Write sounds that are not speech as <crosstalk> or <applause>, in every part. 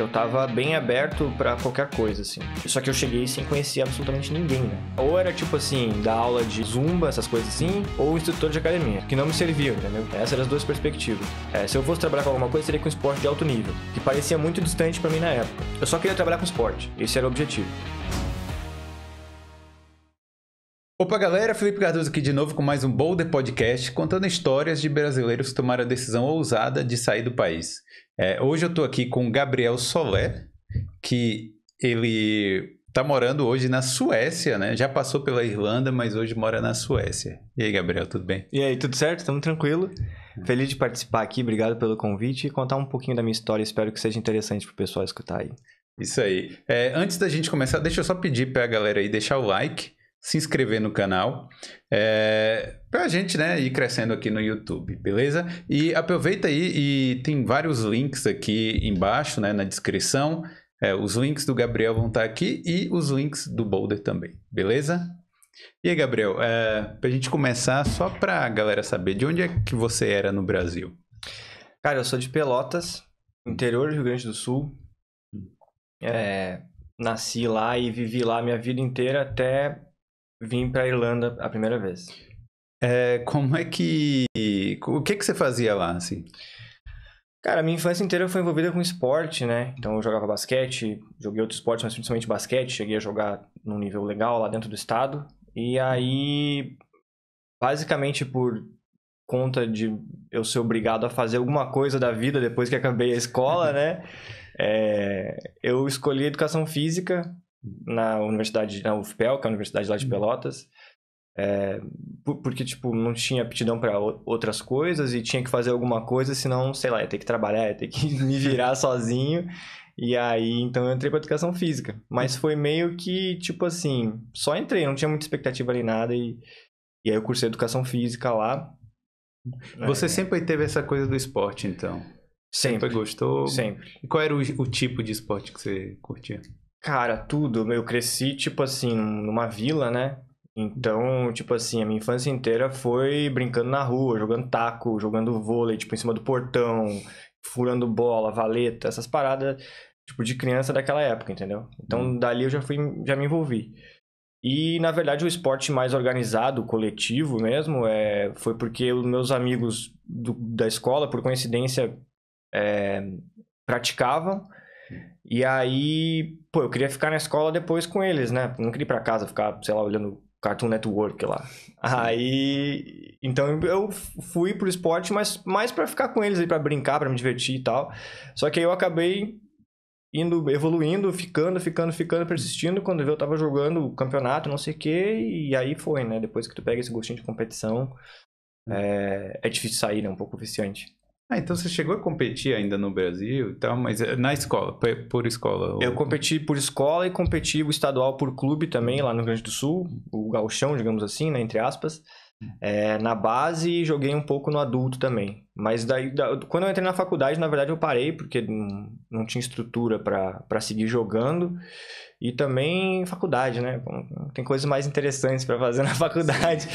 Eu tava bem aberto pra qualquer coisa, assim. Só que eu cheguei sem conhecer absolutamente ninguém, né? Ou era tipo assim, da aula de zumba, essas coisas assim, ou instrutor de academia, que não me serviam, entendeu? Essas eram as duas perspectivas. É, se eu fosse trabalhar com alguma coisa, seria com esporte de alto nível, que parecia muito distante pra mim na época. Eu só queria trabalhar com esporte, esse era o objetivo. Opa, galera, Felipe Cardoso aqui de novo com mais um Boulder Podcast, contando histórias de brasileiros que tomaram a decisão ousada de sair do país. É, hoje eu estou aqui com Gabriel Solé, que ele está morando hoje na Suécia, né? Já passou pela Irlanda, mas hoje mora na Suécia. E aí, Gabriel, tudo bem? E aí, tudo certo? Estamos tranquilo. Feliz de participar aqui, obrigado pelo convite e contar um pouquinho da minha história. Espero que seja interessante para o pessoal escutar aí. Isso aí. É, antes da gente começar, deixa eu só pedir para a galera aí deixar o like se inscrever no canal, é, para a gente né, ir crescendo aqui no YouTube, beleza? E aproveita aí e tem vários links aqui embaixo né, na descrição. É, os links do Gabriel vão estar aqui e os links do Boulder também, beleza? E aí, Gabriel, é, para a gente começar, só para a galera saber, de onde é que você era no Brasil? Cara, eu sou de Pelotas, interior do Rio Grande do Sul. É, nasci lá e vivi lá minha vida inteira até vim pra Irlanda a primeira vez. É, como é que. O que, que você fazia lá, assim? Cara, minha infância inteira foi envolvida com esporte, né? Então eu jogava basquete, joguei outros esportes, mas principalmente basquete. Cheguei a jogar num nível legal lá dentro do estado. E aí, basicamente por conta de eu ser obrigado a fazer alguma coisa da vida depois que acabei a escola, <laughs> né? É, eu escolhi educação física na universidade, na UFPEL, que é a universidade lá de uhum. Pelotas. É, porque, tipo, não tinha aptidão para outras coisas e tinha que fazer alguma coisa, senão, sei lá, ia ter que trabalhar, ia ter que <laughs> me virar sozinho. E aí, então eu entrei pra educação física. Mas foi meio que, tipo assim, só entrei, não tinha muita expectativa ali nada. E, e aí eu cursei educação física lá. Você é... sempre teve essa coisa do esporte, então? Sempre. Sempre gostou? Sempre. E qual era o, o tipo de esporte que você curtia? Cara, tudo. Eu cresci, tipo assim, numa vila, né? Então, tipo assim, a minha infância inteira foi brincando na rua, jogando taco, jogando vôlei, tipo, em cima do portão, furando bola, valeta, essas paradas, tipo, de criança daquela época, entendeu? Então, hum. dali eu já fui, já me envolvi. E, na verdade, o esporte mais organizado, coletivo mesmo, é, foi porque os meus amigos do, da escola, por coincidência, é, praticavam. E aí, pô, eu queria ficar na escola depois com eles, né? Não queria ir pra casa ficar, sei lá, olhando Cartoon Network lá. Aí, então eu fui pro esporte, mas mais para ficar com eles aí, pra brincar, para me divertir e tal. Só que aí eu acabei indo, evoluindo, ficando, ficando, ficando, persistindo. Quando eu tava jogando o campeonato, não sei o quê, e aí foi, né? Depois que tu pega esse gostinho de competição, hum. é, é difícil sair, né? Um pouco viciante. Ah, então você chegou a competir ainda no Brasil e tal, mas eh, na escola, por escola? Ou... Eu competi por escola e competi o estadual por clube também, lá no Rio Grande do Sul, o gauchão, digamos assim, né, entre aspas. É, na base e joguei um pouco no adulto também. Mas daí, da, quando eu entrei na faculdade, na verdade eu parei, porque não, não tinha estrutura para seguir jogando. E também faculdade, né? Tem coisas mais interessantes para fazer na <laughs> faculdade,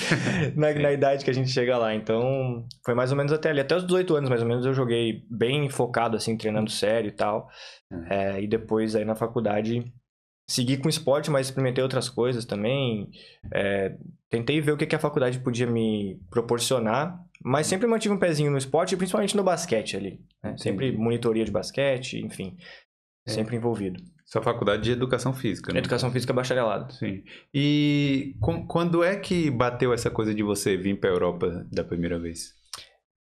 na, na, idade que a gente chega lá. Então, foi mais ou menos até ali. Até os 18 anos, mais ou menos, eu joguei bem focado, assim, treinando sério e tal. É, e depois, aí na faculdade, segui com esporte, mas experimentei outras coisas também. É, tentei ver o que, que a faculdade podia me proporcionar, mas sempre mantive um pezinho no esporte, principalmente no basquete ali. Né? Sempre monitoria de basquete, enfim, é. sempre envolvido. Sua faculdade de Educação Física, né? Educação Física bacharelado. Sim. E com, quando é que bateu essa coisa de você vir para a Europa da primeira vez?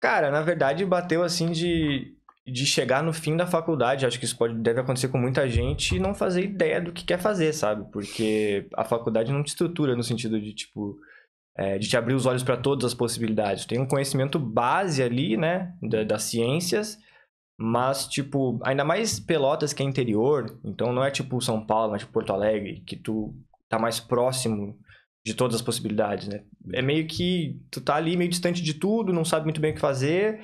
Cara, na verdade bateu assim de, de chegar no fim da faculdade. Acho que isso pode, deve acontecer com muita gente e não fazer ideia do que quer fazer, sabe? Porque a faculdade não te estrutura no sentido de, tipo, é, de te abrir os olhos para todas as possibilidades. Tem um conhecimento base ali, né, da, das ciências, mas, tipo, ainda mais Pelotas que é interior, então não é tipo São Paulo, mas tipo Porto Alegre, que tu tá mais próximo de todas as possibilidades, né? É meio que tu tá ali meio distante de tudo, não sabe muito bem o que fazer.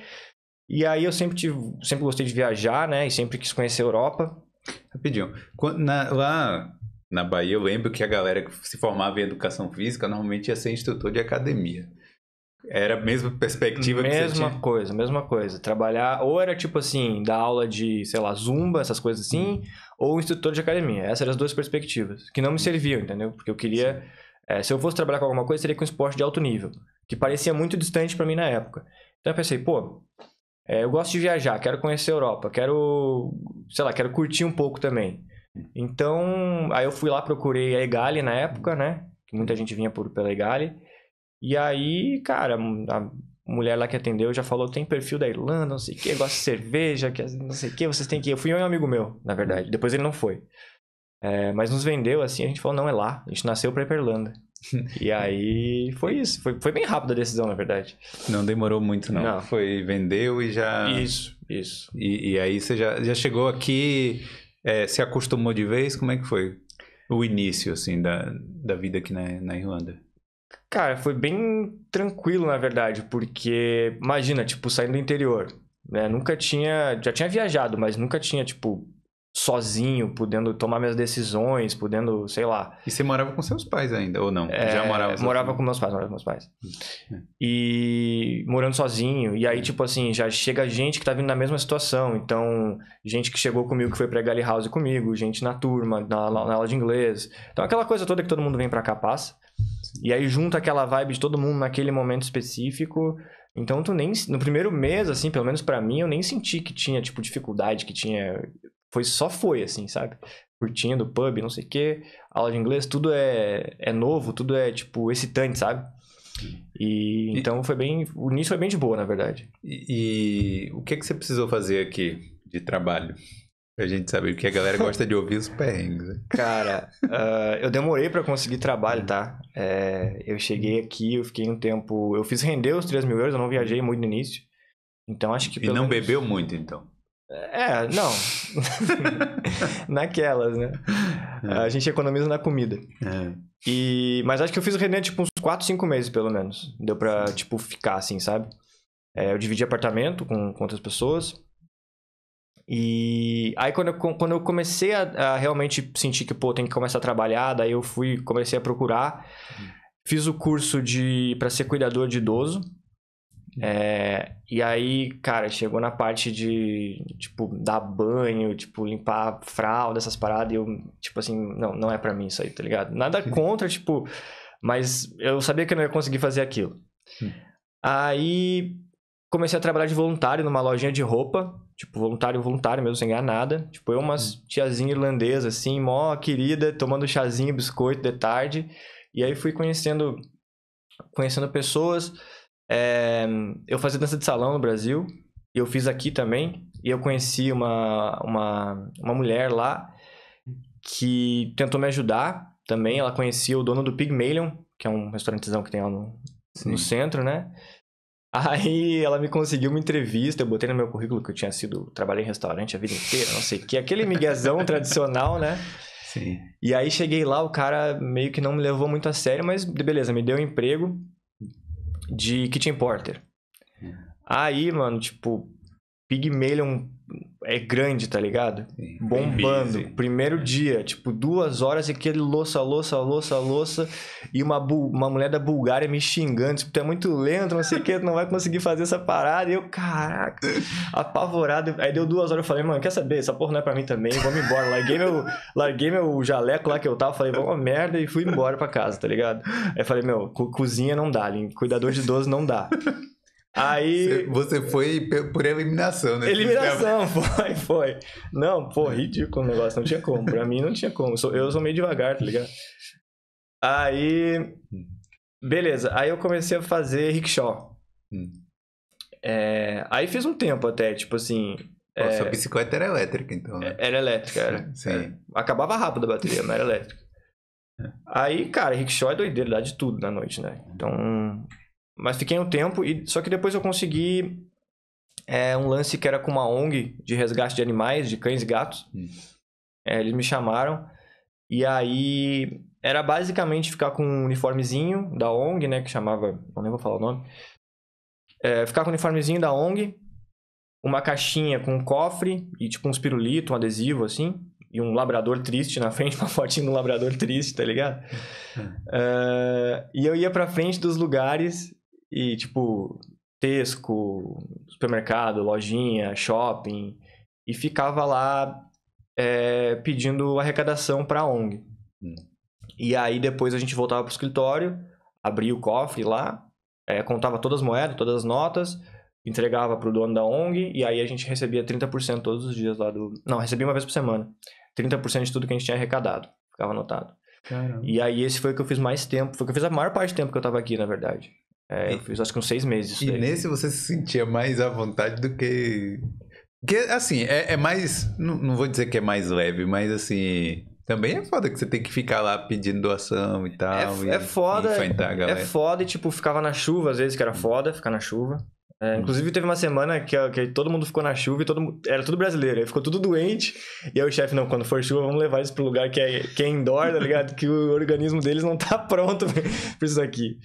E aí eu sempre tive, sempre gostei de viajar, né? E sempre quis conhecer a Europa. Rapidinho. Na, lá na Bahia, eu lembro que a galera que se formava em educação física normalmente ia ser instrutor de academia. Era a mesma perspectiva mesma que você tinha? coisa, mesma coisa. Trabalhar, ou era tipo assim, dar aula de, sei lá, zumba, essas coisas assim, ou instrutor de academia. Essas eram as duas perspectivas, que não me serviam, entendeu? Porque eu queria, é, se eu fosse trabalhar com alguma coisa, seria com esporte de alto nível, que parecia muito distante pra mim na época. Então eu pensei, pô, é, eu gosto de viajar, quero conhecer a Europa, quero, sei lá, quero curtir um pouco também. Então, aí eu fui lá, procurei a Egale na época, né? Que muita gente vinha por, pela Egale. E aí, cara, a mulher lá que atendeu já falou: tem perfil da Irlanda, não sei o que, gosta de cerveja, que não sei o que, vocês têm que ir. Eu fui um amigo meu, na verdade. Depois ele não foi. É, mas nos vendeu assim, a gente falou: não, é lá. A gente nasceu pra ir pra Irlanda. <laughs> e aí foi isso. Foi, foi bem rápida a decisão, na verdade. Não demorou muito, não. Não. Foi, vendeu e já. Isso, isso. E, e aí você já, já chegou aqui, é, se acostumou de vez? Como é que foi o início, assim, da, da vida aqui na, na Irlanda? Cara, foi bem tranquilo, na verdade, porque imagina, tipo, saindo do interior, né? Nunca tinha, já tinha viajado, mas nunca tinha, tipo, sozinho, podendo tomar minhas decisões, podendo, sei lá. E você morava com seus pais ainda, ou não? É, já morava sozinho? morava com meus pais, morava com meus pais. É. E morando sozinho, e aí, tipo assim, já chega gente que tá vindo na mesma situação. Então, gente que chegou comigo, que foi pra Galley House comigo, gente na turma, na, na aula de inglês. Então, aquela coisa toda que todo mundo vem pra cá passa. E aí junta aquela vibe de todo mundo naquele momento específico. Então tu nem no primeiro mês assim, pelo menos pra mim, eu nem senti que tinha tipo dificuldade, que tinha foi só foi assim, sabe? Curtindo pub, não sei o quê, aula de inglês, tudo é é novo, tudo é tipo excitante, sabe? E, E- então foi bem, o início foi bem de boa, na verdade. E, e o que, que você precisou fazer aqui de trabalho? Pra gente saber, porque a galera gosta de ouvir os perrengues. né? Cara, ah, eu demorei pra conseguir trabalho, tá? É, eu cheguei aqui, eu fiquei um tempo. Eu fiz render os 3 mil euros, eu não viajei muito no início. Então acho que. E não menos- bebeu muito, então. É, não. <laughs> Naquelas, né? A gente economiza na comida. É. E... Mas acho que eu fiz render tipo uns 4, 5 meses, pelo menos. Deu pra, tipo, ficar assim, sabe? É, eu dividi apartamento com, com outras pessoas. E aí quando eu, quando eu comecei a, a realmente sentir que, pô, tem que começar a trabalhar, daí eu fui, comecei a procurar. Fiz o curso de para ser cuidador de idoso. É, e aí, cara, chegou na parte de, tipo, dar banho, tipo, limpar fralda, essas paradas, e eu, tipo assim, não, não é pra mim isso aí, tá ligado? Nada contra, tipo, mas eu sabia que eu não ia conseguir fazer aquilo. Hum. Aí comecei a trabalhar de voluntário numa lojinha de roupa, tipo, voluntário, voluntário mesmo, sem ganhar nada. Tipo, eu, umas tiazinha irlandesa, assim, mó querida, tomando chazinho, biscoito de tarde. E aí fui conhecendo, conhecendo pessoas. É, eu fazia dança de salão no Brasil, e eu fiz aqui também. E eu conheci uma, uma, uma mulher lá que tentou me ajudar também. Ela conhecia o dono do Pygmalion, que é um restaurantezão que tem lá no, Sim. no centro, né? Aí ela me conseguiu uma entrevista, eu botei no meu currículo que eu tinha sido, trabalhei em restaurante a vida inteira, não sei o que, aquele miguezão tradicional, né? Sim. E aí cheguei lá, o cara meio que não me levou muito a sério, mas beleza, me deu um emprego de kitchen porter. Aí, mano, tipo, Pygmalion é grande, tá ligado? Sim. Bombando. Primeiro dia, tipo, duas horas e aquele louça, louça, louça, louça. E uma, uma mulher da Bulgária me xingando, tipo, tu é muito lento, não sei o que, tu não vai conseguir fazer essa parada. E eu, caraca, apavorado. Aí deu duas horas, eu falei, mano, quer saber? Essa porra não é pra mim também, vamos embora. Larguei meu, larguei meu jaleco lá que eu tava, falei, vamos merda, e fui embora pra casa, tá ligado? Aí eu falei, meu, co- cozinha não dá, cuidador de idoso não dá. Aí. Você- foi por eliminação, né? Eliminação, <laughs> foi, foi. Não, pô, ridículo o negócio, não tinha como. Pra mim não tinha como. Eu sou, eu sou meio devagar, tá ligado? Aí. Beleza, aí eu comecei a fazer rickshaw. Hum. É, aí fiz um tempo até, tipo assim. Pô, é, Sua bicicleta era elétrica, então, né? era elétrica, era. Sim. É, acabava rápido a bateria, mas era elétrica. Aí, cara, rickshaw é doideira, dá de tudo na noite, né? Então. Mas fiquei um tempo, e só que depois eu consegui é, um lance que era com uma ONG de resgate de animais, de cães e gatos. Hum. É, eles me chamaram. E aí era basicamente ficar com um uniformezinho da ONG, né? Que chamava. Não nem vou falar o nome. É, ficar com o uniformezinho da ONG, uma caixinha com um cofre e tipo uns pirulito, um adesivo assim, e um labrador triste na frente, <laughs> uma fotinha de um labrador triste, tá ligado? É, e eu ia pra frente dos lugares e tipo, Tesco, supermercado, lojinha, shopping, e ficava lá é, pedindo arrecadação para a ONG. Hum. E aí depois a gente voltava pro escritório, abria o cofre lá, é, contava todas as moedas, todas as notas, entregava pro dono da ONG, e aí a gente recebia 30% todos os dias lá do. Não, recebia uma vez por semana. 30% de tudo que a gente tinha arrecadado. Ficava anotado. Caramba. E aí esse foi o que eu fiz mais tempo. Foi o que eu fiz a maior parte do tempo que eu tava aqui, na verdade. É, eu fiz acho que uns seis meses. E daí. nesse você se sentia mais à vontade do que. Porque, assim, é, é mais. Não, não vou dizer que é mais leve, mas assim. Também é foda que você tem que ficar lá pedindo doação e tal. É- e, é foda, e enfrentar a É galera. foda e, tipo, ficava na chuva às vezes, que era foda ficar na chuva. É, Hum. inclusive, teve uma semana que, que todo mundo ficou na chuva e todo mundo, era tudo brasileiro. Aí ficou tudo doente. E aí o chefe, não, quando for chuva, vamos levar eles pro lugar que é, que é indoor, tá ligado? que o organismo deles não tá <laughs> pronto pra isso aqui.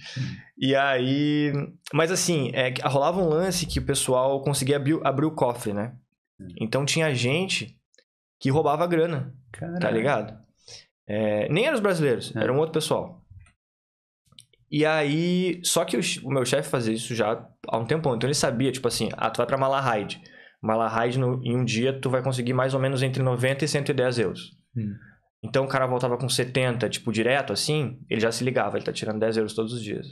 E aí. Mas assim, é, rolava um lance que o pessoal conseguia abrir, abrir o cofre, né? Então tinha gente que roubava grana. Tá Caralho. ligado? É, nem eram os brasileiros, É. era um outro pessoal. E aí, só que o, meu chefe fazia isso já há um tempão. Então ele sabia, tipo assim, ah, tu vai pra Malahide. Malahide, no, em um dia, tu vai conseguir mais ou menos entre 90 e 110 euros. Hum. Então o cara voltava com 70, tipo, direto assim, ele já se ligava, ele tá tirando 10 euros todos os dias.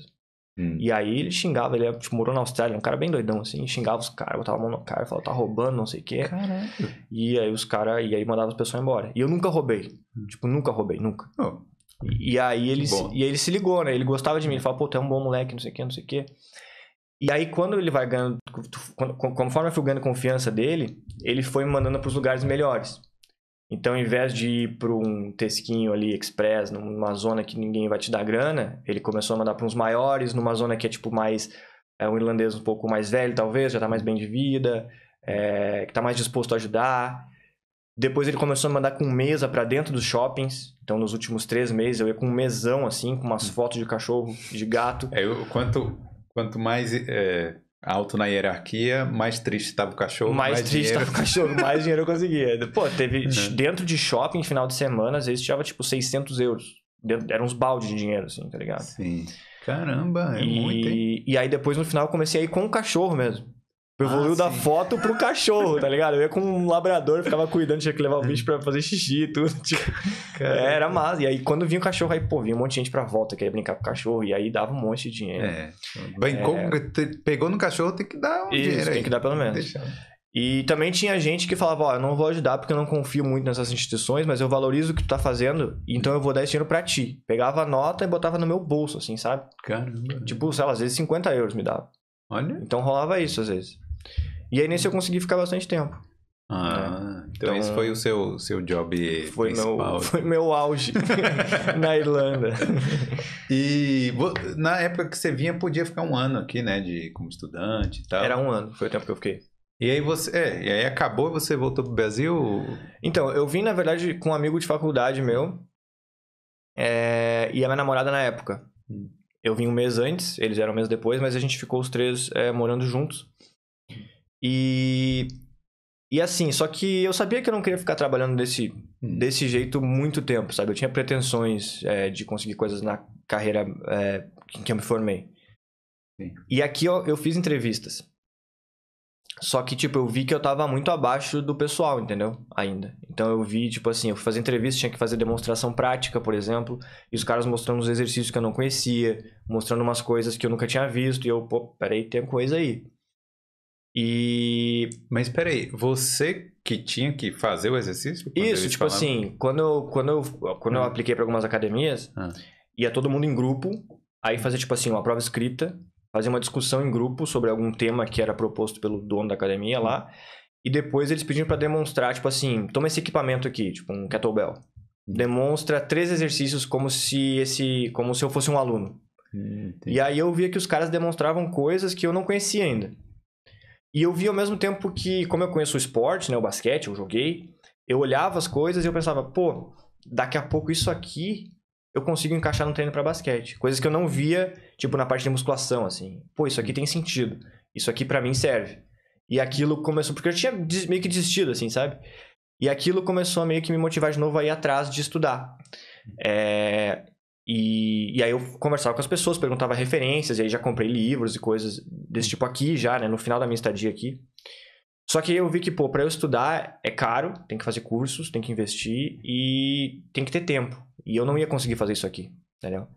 Hum. E aí ele xingava, ele tipo, morou na Austrália, um cara bem doidão assim, xingava os caras, botava a mão no cara, falava, tá roubando, não sei o quê. Caralho. E aí os caras, e aí mandava as pessoas embora. E eu nunca roubei. Tipo, nunca roubei, nunca. Oh, E, aí ele, se- e aí ele se ligou, né? Ele gostava de mim, ele falou, pô, tu é um bom moleque, não sei o que, não sei o que. E aí quando ele vai ganhando, quando- conforme eu fui ganhando confiança dele, ele foi me mandando pros lugares melhores. Então, ao invés de ir para um tesquinho ali, express, numa zona que ninguém vai te dar grana, ele começou a mandar para uns maiores, numa zona que é tipo mais. É um irlandês um pouco mais velho, talvez, já tá mais bem de vida, é, que tá mais disposto a ajudar. Depois ele começou a mandar com mesa para dentro dos shoppings. Então, nos últimos três meses, eu ia com um mesão, assim, com umas fotos de cachorro, de gato. É, eu- quanto, quanto mais é, alto na hierarquia, mais triste estava o cachorro. mais triste dinheiro. tava o cachorro, mais dinheiro eu conseguia. <laughs> Pô, teve Uhum. dentro de shopping, final de semana, às vezes tirava tipo 600 euros. Eram uns baldes de dinheiro, assim, tá ligado? Sim. Caramba, é muito, hein? e, e aí depois no final eu comecei a ir com o cachorro mesmo. Evoluiu Ah, da foto pro cachorro, tá ligado? Eu ia com um labrador, ficava cuidando, tinha que levar o bicho pra fazer xixi e tudo. <laughs> Tipo, é, era massa. E aí quando vinha o cachorro, aí, pô, vinha um monte de gente pra volta, queria brincar com o cachorro, e aí dava um monte de dinheiro. É. Bancou, te- pegou no cachorro, tem que dar um Isso, dinheiro tem aí. que dar pelo menos. Deixa. E também tinha gente que falava, ó, eu não vou ajudar porque eu não confio muito nessas instituições, mas eu valorizo o que tu tá fazendo, então eu vou dar esse dinheiro pra ti. Pegava a nota e botava no meu bolso, assim, sabe? Caramba. Tipo, sei lá, às vezes 50 euros me dava. Olha. Então rolava isso, às vezes. E aí nesse eu consegui ficar bastante tempo. Ah, então, Então, esse foi o seu, seu job Foi principal. meu, <laughs> foi meu auge <laughs> na Irlanda. E na época que você vinha, podia ficar um ano aqui, né? De, como estudante e tal. Era um ano, foi o tempo que eu fiquei. E aí você. É, e aí acabou e você voltou pro Brasil? Então, eu vim, na verdade, com um amigo de faculdade meu. é, e a minha namorada na época. Hum. Eu vim um mês antes, eles eram um mês depois, mas a gente ficou os três é, morando juntos. E. E assim, só que eu sabia que eu não queria ficar trabalhando desse, desse jeito muito tempo, sabe? Eu tinha pretensões é, de conseguir coisas na carreira é, em que eu me formei. Sim. E aqui eu, eu fiz entrevistas. Só que, tipo, eu vi que eu tava muito abaixo do pessoal, entendeu? Ainda. Então eu vi, tipo assim, eu fui fazer entrevista, tinha que fazer demonstração prática, por exemplo, e os caras mostrando os exercícios que eu não conhecia, mostrando umas coisas que eu nunca tinha visto, e eu, pô, peraí, tem coisa aí. E Mas peraí, você que tinha que fazer o exercício? Isso, tipo falavam? assim, quando eu, quando eu, quando eu Ah. apliquei para algumas academias, Ah. ia todo mundo em grupo, aí fazia, tipo assim, uma prova escrita, fazia uma discussão em grupo sobre algum tema que era proposto pelo dono da academia lá, e depois eles pediam para demonstrar, tipo assim, toma esse equipamento aqui, tipo um kettlebell. Demonstra três exercícios como se esse, como se eu fosse um aluno. Hum. E aí eu via que os caras demonstravam coisas que eu não conhecia ainda. E eu via ao mesmo tempo que, como eu conheço o esporte, né, o basquete, eu joguei, eu olhava as coisas e eu pensava, pô, daqui a pouco isso aqui eu consigo encaixar no treino para basquete. Coisas que eu não via, tipo, na parte de musculação, assim. Pô, isso aqui tem sentido. Isso aqui para mim serve. E aquilo começou, porque eu tinha meio que desistido, assim, sabe? E aquilo começou a meio que me motivar de novo a ir atrás de estudar. É, E, e aí eu conversava com as pessoas, perguntava referências, e aí já comprei livros e coisas desse tipo aqui já, né? No final da minha estadia aqui. Só que eu vi que, pô, pra eu estudar é caro, tem que fazer cursos, tem que investir e tem que ter tempo. E eu não ia conseguir fazer isso aqui, entendeu?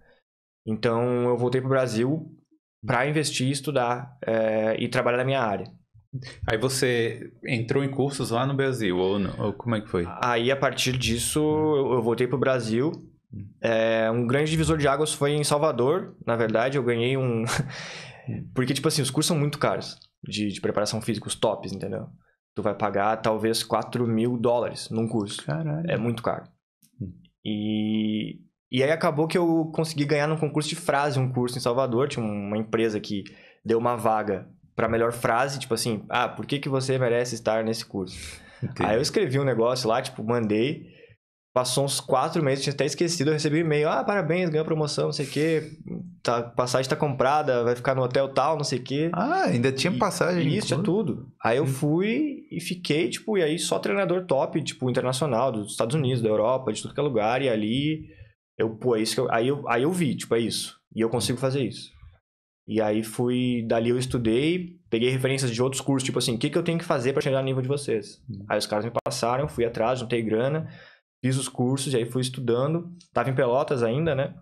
Então eu voltei pro Brasil para investir, estudar é, e trabalhar na minha área. Aí você entrou em cursos lá no Brasil, ou, não, ou como é que foi? Aí a partir disso eu, eu voltei pro Brasil. É, um grande divisor de águas foi em Salvador, na verdade, eu ganhei um. <laughs> Porque, tipo assim, os cursos são muito caros de, de preparação física, os tops, entendeu? Tu vai pagar talvez 4 mil dólares num curso. Caralho. É muito caro. E, e aí acabou que eu consegui ganhar num concurso de frase, um curso em Salvador. Tinha uma empresa que deu uma vaga para melhor frase, tipo assim, ah, por que, que você merece estar nesse curso? Entendi. Aí eu escrevi um negócio lá, tipo, mandei. Passou uns quatro meses, tinha até esquecido, eu recebi um e-mail, ah, parabéns, ganhou promoção, não sei o quê. Tá, passagem tá comprada, vai ficar no hotel tal, não sei o quê. Ah, ainda tinha E- passagem. Isso, tinha tudo. Aí eu fui e fiquei, tipo, e aí só treinador top, tipo, internacional, dos Estados Unidos, da Europa, de tudo que é lugar. E ali, eu, pô, é isso que eu, aí, eu, aí eu vi, tipo, é isso. E eu consigo fazer isso. E aí fui, dali eu estudei, peguei referências de outros cursos, tipo assim, o que, que eu tenho que fazer pra chegar no nível de vocês? Aí os caras me passaram, eu fui atrás, juntei grana, fiz os cursos, e aí fui estudando. Tava em Pelotas ainda, né?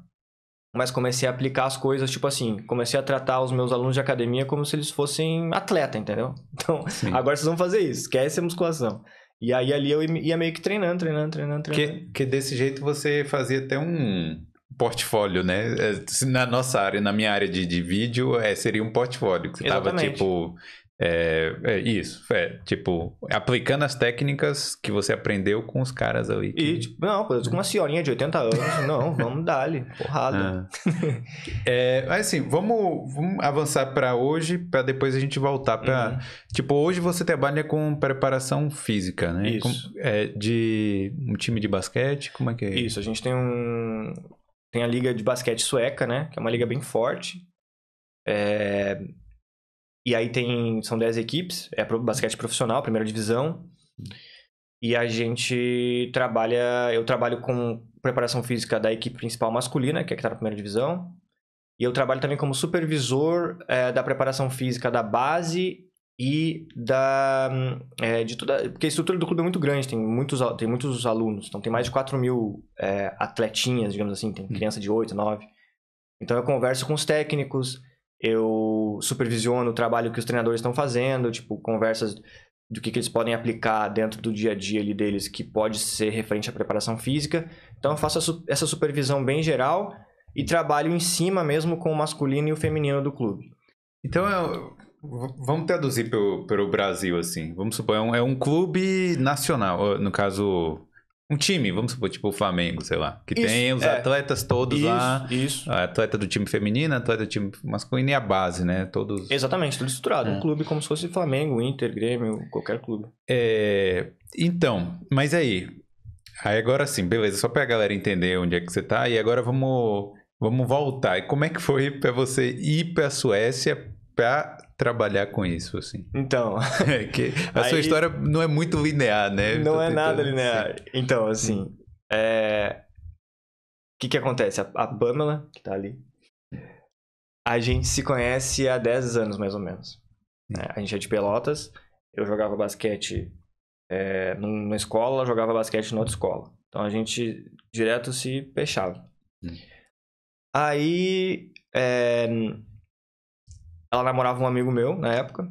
Mas comecei a aplicar as coisas, tipo assim, comecei a tratar os meus alunos de academia como se eles fossem atleta, entendeu? <laughs> Então, Sim. agora vocês vão fazer isso, esquece a musculação. E aí ali eu ia meio que treinando, treinando, treinando, treinando. Que, que desse jeito você fazia até um portfólio, né? É, Na nossa área, na minha área de, de vídeo, é, seria um portfólio. Que você tava, Exatamente. tipo... É, é isso, é, tipo, aplicando as técnicas que você aprendeu com os caras ali. que- E, tipo, não, com uma senhorinha de 80 anos, <laughs> não, vamos dar-lhe, porrada. Ah. é, mas assim, vamos, vamos avançar para hoje, para depois a gente voltar para Uhum. Tipo, hoje você trabalha com preparação física, né? Isso. Com- é, de um time de basquete, como é que é? Isso, a gente tem um. Tem a liga de basquete sueca, né? Que é uma liga bem forte. É, E aí tem. São 10 equipes, é basquete profissional, primeira divisão. E a gente trabalha. Eu trabalho com preparação física da equipe principal masculina, que é que tá na primeira divisão. E eu trabalho também como supervisor é, da preparação física da base e da. hum, é, de toda. Porque a estrutura do clube é muito grande, tem muitos, tem muitos alunos. Então tem mais de 4 mil é, atletinhas, digamos assim, tem criança de 8, 9. Então eu converso com os técnicos, eu supervisiono o trabalho que os treinadores estão fazendo, tipo, conversas do que, que eles podem aplicar dentro do dia a dia ali deles, que pode ser referente à preparação física. Então eu faço essa supervisão bem geral e trabalho em cima mesmo com o masculino e o feminino do clube. Então, é, v- vamos traduzir pelo, pelo Brasil, assim. Vamos supor, é um, é um clube nacional, no caso, um time, vamos supor, tipo o Flamengo, sei lá. Que Isso, tem os é. atletas todos lá. isso. a Atleta do time feminino, atleta do time masculino e a base, né? Todos. Exatamente, tudo estruturado. É. Um clube como se fosse Flamengo, Inter, Grêmio, qualquer clube. É, Então, mas aí. Aí agora sim, beleza, só pra galera entender onde é que você tá. E agora vamos, vamos voltar. E como é que foi pra você ir pra Suécia pra trabalhar com isso, assim? Então, <laughs> É que a sua Aí- história não é muito linear, né? não é nada linear. Então, assim, é... o que que acontece? A, a Pamela, que tá ali, a gente se conhece há 10 anos, mais ou menos. né? A gente é de Pelotas, eu jogava basquete é, numa escola, jogava basquete em outra escola. Então a gente direto se fechava. Hum. Aí, é, ela namorava um amigo meu na época.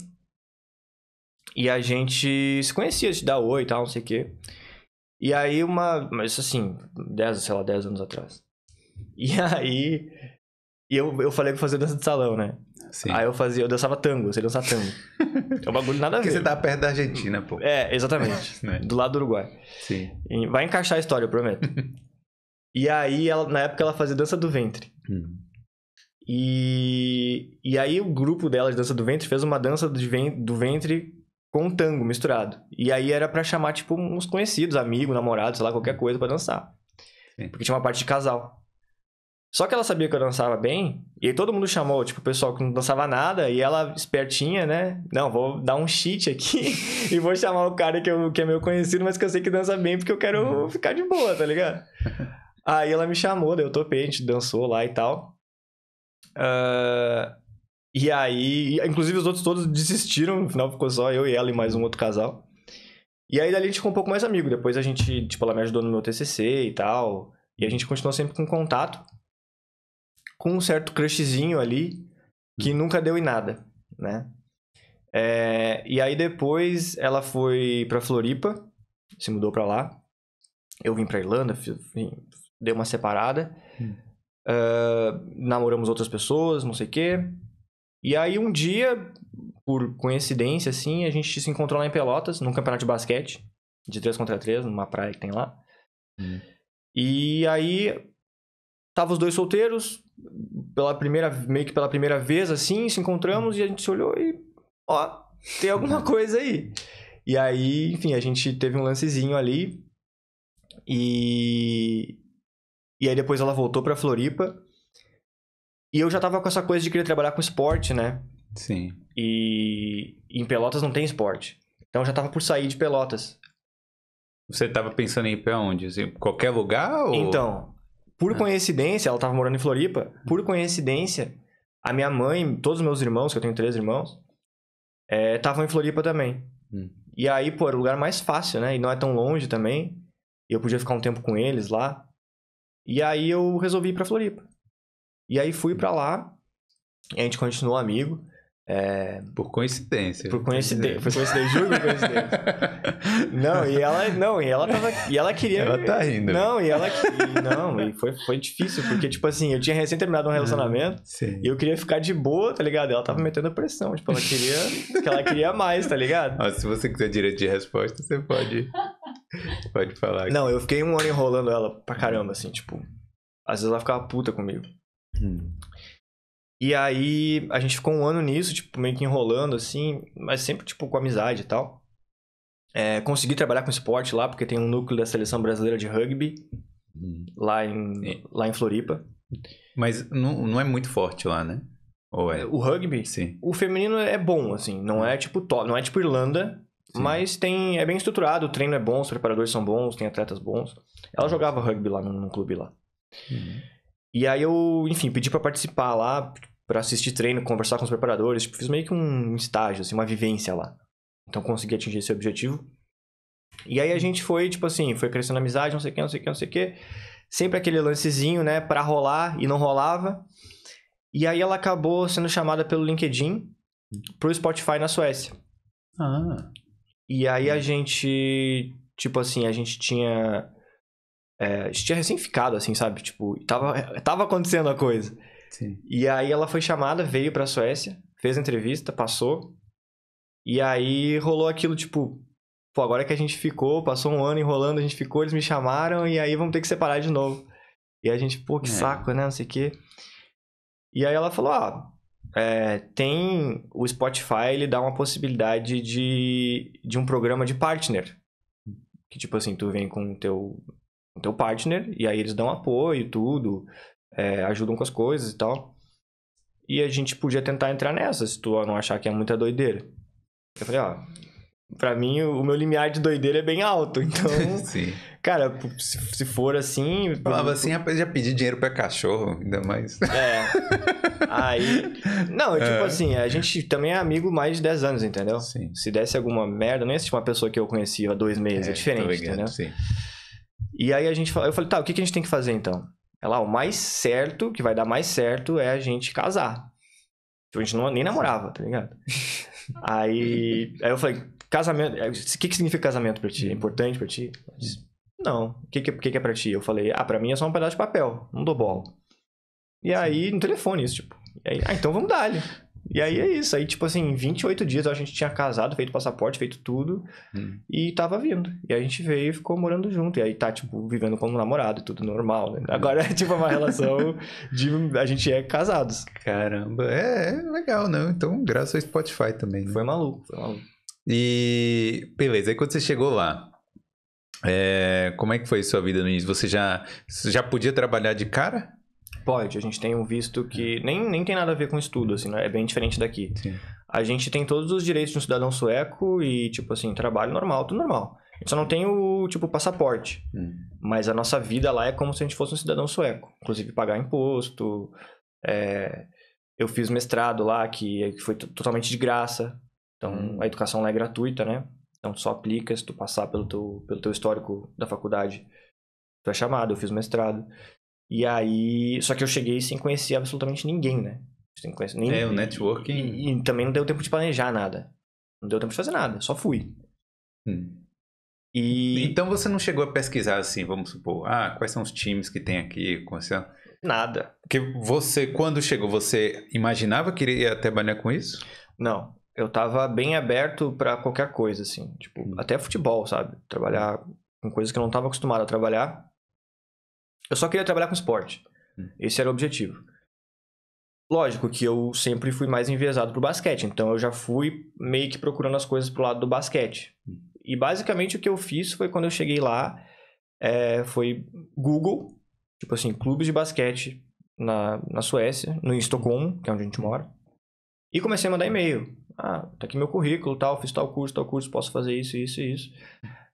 E a gente se conhecia, de dar oi e tal, não sei o quê. E aí uma. Mas assim, 10, sei lá, 10 anos atrás. E <laughs> aí. E eu, eu falei que fazia dança de salão, né? Sim. Aí eu fazia, eu dançava tango, eu sei dançar tango. é um bagulho nada a Porque ver. você tá perto da Argentina, pô. É, exatamente. <laughs> Né? Do lado do Uruguai. Sim. E Vai encaixar a história, eu prometo. <laughs> e aí, ela, na época, ela fazia dança do ventre. Hum. E, e aí o grupo dela de dança do ventre fez uma dança do ventre com um tango misturado. E aí era pra chamar, tipo, uns conhecidos, amigos, namorados, sei lá, qualquer coisa pra dançar. Sim. Porque tinha uma parte de casal. Só que ela sabia que eu dançava bem, e aí todo mundo chamou, tipo, o pessoal que não dançava nada, e ela, espertinha, né? Não, vou dar um cheat aqui <laughs> e vou chamar o cara que, eu, que é meu conhecido, mas que eu sei que dança bem, porque eu quero ficar de boa, tá ligado? <laughs> Aí ela me chamou, daí eu topei, a gente dançou lá e tal. Ah, e aí, inclusive os outros todos desistiram, no final ficou só eu e ela e mais um outro casal. E aí dali a gente ficou um pouco mais amigo. Depois a gente, tipo, ela me ajudou no meu TCC e tal. E a gente continuou sempre com contato. Com um certo crushzinho ali, que nunca deu em nada, né? É, e aí depois ela foi pra Floripa, se mudou pra lá. Eu vim pra Irlanda, dei uma separada. Hum. Ah, namoramos outras pessoas, não sei o quê. E aí um dia, por coincidência, assim, a gente se encontrou lá em Pelotas, num campeonato de basquete, de 3 contra 3, numa praia que tem lá. Hum. E aí, tava os dois solteiros, pela primeira, meio que pela primeira vez, assim, se encontramos e a gente se olhou e, ó, tem alguma <laughs> coisa aí. E aí, enfim, a gente teve um lancezinho ali e... E aí depois ela voltou pra Floripa e eu já tava com essa coisa de querer trabalhar com esporte, né? Sim. E em Pelotas não tem esporte. Então eu já tava por sair de Pelotas. Você tava pensando em ir pra onde? Assim, qualquer lugar ou... Então, por Ah. coincidência, ela tava morando em Floripa. Por coincidência, a minha mãe, todos os meus irmãos, que eu tenho três irmãos, estavam em Floripa também. Hum. E aí, pô, era o lugar mais fácil, né? E não é tão longe também. E eu podia ficar um tempo com eles lá. E aí eu resolvi ir pra Floripa. E aí fui pra lá. E a gente continuou amigo. É, Por coincidência. por coincidência. <laughs> Foi coincidência, juro por coincidência. Não, e ela, não, e ela tava, e ela queria Ela tá rindo. Não, e ela e, não, e foi, foi difícil, porque tipo assim, eu tinha recém terminado um relacionamento Sim. e eu queria ficar de boa, tá ligado? Ela tava metendo pressão, tipo, ela queria, que ela queria mais, tá ligado? Ó, se você quiser direito de resposta, você pode, pode falar. Não, eu fiquei um ano enrolando ela pra caramba, assim, tipo, às vezes ela ficava puta comigo. Hum. E aí a gente ficou um ano nisso, tipo, meio que enrolando, assim, mas sempre, tipo, com amizade e tal. É, consegui trabalhar com esporte lá, porque tem um núcleo da seleção brasileira de rugby Hum. lá em, É. lá em Floripa. Mas não, não é muito forte lá, né? Ou é? O rugby, Sim. o feminino é bom, assim, não é tipo top, não é tipo Irlanda, Sim. mas tem é bem estruturado, o treino é bom, os preparadores são bons, tem atletas bons. Ela jogava rugby lá num, num clube lá. Hum. E aí eu, enfim, pedi pra participar lá, pra assistir treino, conversar com os preparadores, tipo, fiz meio que um estágio, assim, uma vivência lá. Então consegui atingir esse objetivo. E aí a gente foi, tipo assim, foi crescendo a amizade, não sei o que, não sei o que, não sei o que. Sempre aquele lancezinho, né, pra rolar e não rolava. E aí ela acabou sendo chamada pelo LinkedIn pro Spotify na Suécia. Ah. E aí a gente, tipo assim, a gente tinha. É, a gente tinha recém ficado, assim, sabe? Tipo, tava, tava acontecendo a coisa. Sim. E aí ela foi chamada, veio pra Suécia, fez a entrevista, passou. E aí rolou aquilo, tipo, pô, agora que a gente ficou, passou um ano enrolando, a gente ficou, eles me chamaram e aí vamos ter que separar de novo. E a gente, pô, que É. saco, né? Não sei o quê. E aí ela falou, ó, é, tem o Spotify, ele dá uma possibilidade de, de um programa de partner. Que tipo assim, tu vem com o teu, com teu partner e aí eles dão apoio tudo, é, ajudam com as coisas e tal. E a gente podia tentar entrar nessa, se tu não achar que é muita doideira. Eu falei, ó, pra mim o meu limiar de doideira é bem alto, então, <laughs> Sim. cara, se, for assim... Falava assim, rapaz, já pedi dinheiro pra cachorro, ainda mais. É. Aí. Não, <laughs> tipo É. assim, a gente também é amigo mais de 10 anos, entendeu? Sim. Se desse alguma merda, não ia assistir uma pessoa que eu conhecia há dois meses, é, tô diferente, ligado, entendeu? Sim. E aí a gente fala- eu falei, tá, o que, que a gente tem que fazer então? Ela, o mais certo, que vai dar mais certo, é a gente casar. Tipo, a gente não, nem namorava, tá ligado? <laughs> aí, aí eu falei, casamento, é, o que, que significa casamento pra ti? É importante pra ti? Disse, não. O que, que, que, que é pra ti? Eu falei, ah, pra mim é só um pedaço de papel, não dou bola. E aí, no telefone, isso, tipo. E aí, ah, então vamos dar -lhe. E aí é isso. Aí, tipo assim, em 28 dias a gente tinha casado, feito passaporte, feito tudo. Hum. E tava vindo. E a gente veio e ficou morando junto. E aí tá, tipo, vivendo como namorado e tudo normal, né? Agora é tipo uma relação <laughs> de. A gente é casados. Caramba, é, é legal, não? Então, graças ao Spotify também, né? Foi maluco, foi maluco. E beleza, aí quando você chegou lá, é, como é que foi sua vida no início? Você já, já podia trabalhar de cara? Pode, a gente tem um visto que nem, nem tem nada a ver com estudo, assim, né? É bem diferente daqui. Sim. A gente tem todos os direitos de um cidadão sueco e, tipo assim, trabalho normal, tudo normal. A gente só não tem o, tipo, passaporte. Hum. Mas a nossa vida lá é como se a gente fosse um cidadão sueco. Inclusive pagar imposto. é, Eu fiz mestrado lá, que foi totalmente de graça. Então, Hum. a educação lá é gratuita, né? Então, tu só aplica se tu passar pelo teu, pelo teu histórico da faculdade. Tu é chamado, eu fiz mestrado. E aí... Só que eu cheguei sem conhecer absolutamente ninguém, né? Sem conhecer, nem, É, o networking. e, e também não deu tempo de planejar nada. Não deu tempo de fazer nada, só fui. Hum. E Então você não chegou a pesquisar assim, vamos supor, ah, quais são os times que tem aqui? essa- nada. Porque você, quando chegou, você imaginava que iria trabalhar com isso? Não. Eu tava bem aberto pra qualquer coisa, assim. Tipo, Hum. até futebol, sabe? Trabalhar com coisas que eu não tava acostumado a trabalhar. Eu só queria trabalhar com esporte. Hum. Esse era o objetivo. Lógico que eu sempre fui mais enviesado pro basquete, então eu já fui meio que procurando as coisas pro lado do basquete. Hum. E basicamente o que eu fiz foi quando eu cheguei lá, é, foi Google, tipo assim, clubes de basquete na, na Suécia, no Estocolmo, que é onde a gente mora. E comecei a mandar e-mail. Ah, tá aqui meu currículo, tal, fiz tal curso, tal curso, posso fazer isso, isso e isso.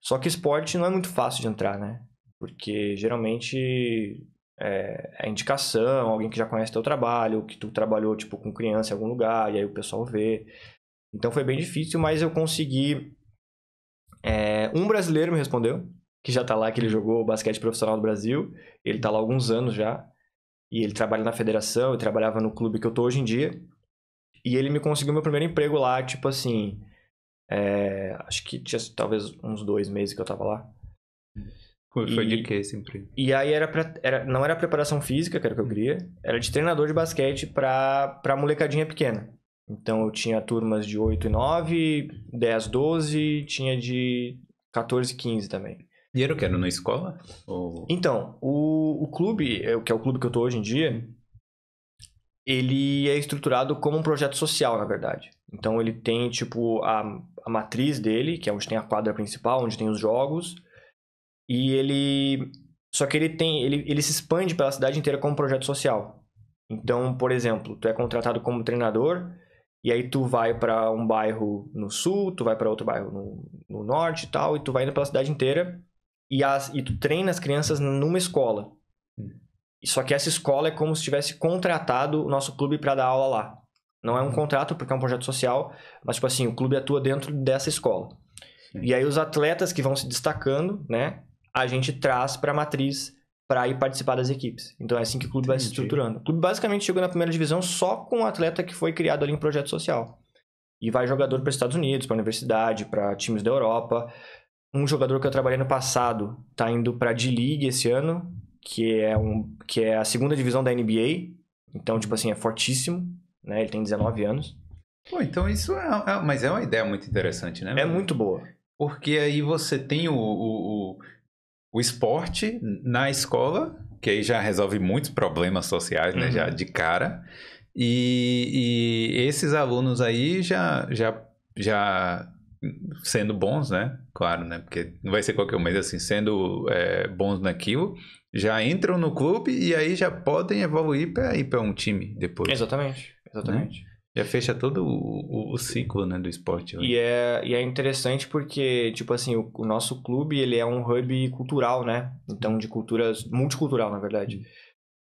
Só que esporte não é muito fácil de entrar, né? Porque geralmente é, é indicação, alguém que já conhece teu trabalho, que tu trabalhou, tipo, com criança em algum lugar, e aí o pessoal vê. Então foi bem difícil, mas eu consegui... é, um brasileiro me respondeu, que já tá lá, que ele jogou basquete profissional do Brasil. Ele tá lá há alguns anos já. E ele trabalha na federação, e trabalhava no clube que eu tô hoje em dia. E ele me conseguiu meu primeiro emprego lá, tipo assim. é, acho que tinha talvez uns dois meses que eu tava lá. Foi, foi de E- que esse emprego? E aí era, pra, era não era preparação física, que era o que eu queria, era de treinador de basquete pra, pra molecadinha pequena. Então eu tinha turmas de 8 e 9, 10, 12, tinha de 14 e 15 também. E era o que? Era na escola? Ou... Então, o, o clube, é o que é o clube que eu tô hoje em dia, ele é estruturado como um projeto social, na verdade. Então ele tem, tipo, a, a matriz dele, que é onde tem a quadra principal, onde tem os jogos, e ele... Só que ele tem... Ele, ele se expande pela cidade inteira como um projeto social. Então, por exemplo, tu é contratado como treinador, e aí tu vai pra um bairro no sul, tu vai pra outro bairro no, no norte e tal, e tu vai indo pela cidade inteira, e, as, e tu treina as crianças numa escola. Só que essa escola é como se tivesse contratado o nosso clube para dar aula lá. Não é um contrato porque é um projeto social, mas tipo assim, o clube atua dentro dessa escola. Sim. E aí os atletas que vão se destacando, né, a gente traz para a matriz para ir participar das equipes. Então é assim que o clube vai se Entendi. estruturando. O clube basicamente chegou na primeira divisão só com um atleta que foi criado ali em projeto social. E vai jogador para Estados Unidos, para universidade, para times da Europa. Um jogador que eu trabalhei no passado tá indo para D-League esse ano, que é um que é a segunda divisão da NBA. Então, tipo assim, é fortíssimo, né? Ele tem 19 anos. Pô, então isso é, é- Mas é uma ideia muito interessante, né? É muito boa. Porque aí você tem o, o, o, o esporte na escola, que aí já resolve muitos problemas sociais, né? Uhum. Já de cara. E, e esses alunos aí já, já, já sendo bons, né? Claro, né? Porque não vai ser qualquer um, mas assim, sendo é, bons naquilo, já entram no clube e aí já podem evoluir para ir para um time depois. Exatamente. Exatamente. Já fecha todo o, o, o ciclo, né, do esporte. E é, e é interessante porque, tipo assim, o, o nosso clube, ele é um hub cultural, né? Então, de culturas... Multicultural, na verdade.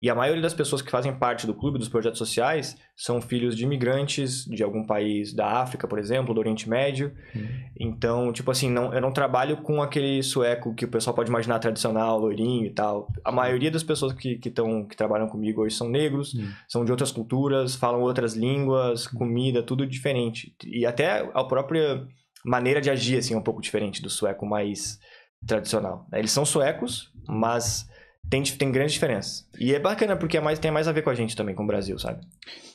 E a maioria das pessoas que fazem parte do clube, dos projetos sociais, são filhos de imigrantes de algum país da África, por exemplo, do Oriente Médio. Hum. Então, tipo assim, não, eu não trabalho com aquele sueco que o pessoal pode imaginar tradicional, loirinho e tal. A maioria das pessoas que, que, tão, que trabalham comigo hoje são negros, Hum. são de outras culturas, falam outras línguas, comida, tudo diferente. E até a própria maneira de agir, assim, é um pouco diferente do sueco mais tradicional. né? Eles são suecos, mas tem, tem grandes diferenças. E é bacana porque é mais, tem mais a ver com a gente também, com o Brasil, sabe?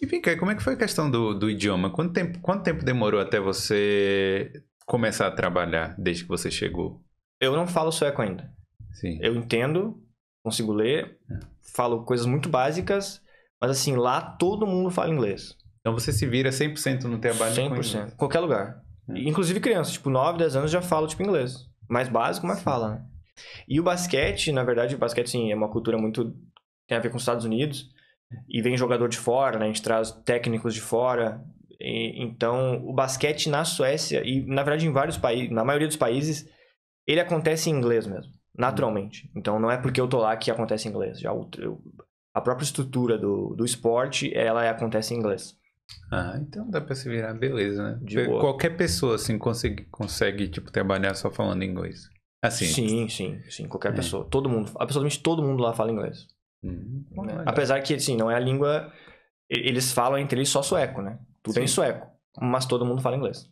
E vem cá, como é que foi a questão do, do idioma? Quanto tempo, quanto tempo demorou até você começar a trabalhar desde que você chegou? Eu não falo sueco ainda. Sim. Eu entendo, consigo ler, falo coisas muito básicas, mas assim, lá todo mundo fala inglês. Então você se vira 100% no trabalho com inglês. 100%. Qualquer lugar. É. Inclusive crianças, tipo, 9, 10 anos já falam, tipo, inglês. Mais básico, mas fala, né? E o basquete, na verdade, o basquete, sim, é uma cultura muito... Tem a ver com os Estados Unidos. E vem jogador de fora, né? A gente traz técnicos de fora. E- então, o basquete na Suécia, e na verdade em vários países, na maioria dos países, ele acontece em inglês mesmo. naturalmente. Então não é porque eu tô lá que acontece em inglês. Já o, eu, a própria estrutura do, do esporte, ela acontece em inglês. Ah, então dá pra se virar, beleza, né? Qualquer pessoa, assim, consegue, consegue, tipo, trabalhar só falando inglês. Assim. Sim, sim, sim. Qualquer É. pessoa. Todo mundo. Absolutamente todo mundo lá fala inglês. Hum, olha. Apesar que, assim, não é a língua. Eles falam entre eles só sueco, né? Tudo é em Sim. sueco. Mas todo mundo fala inglês.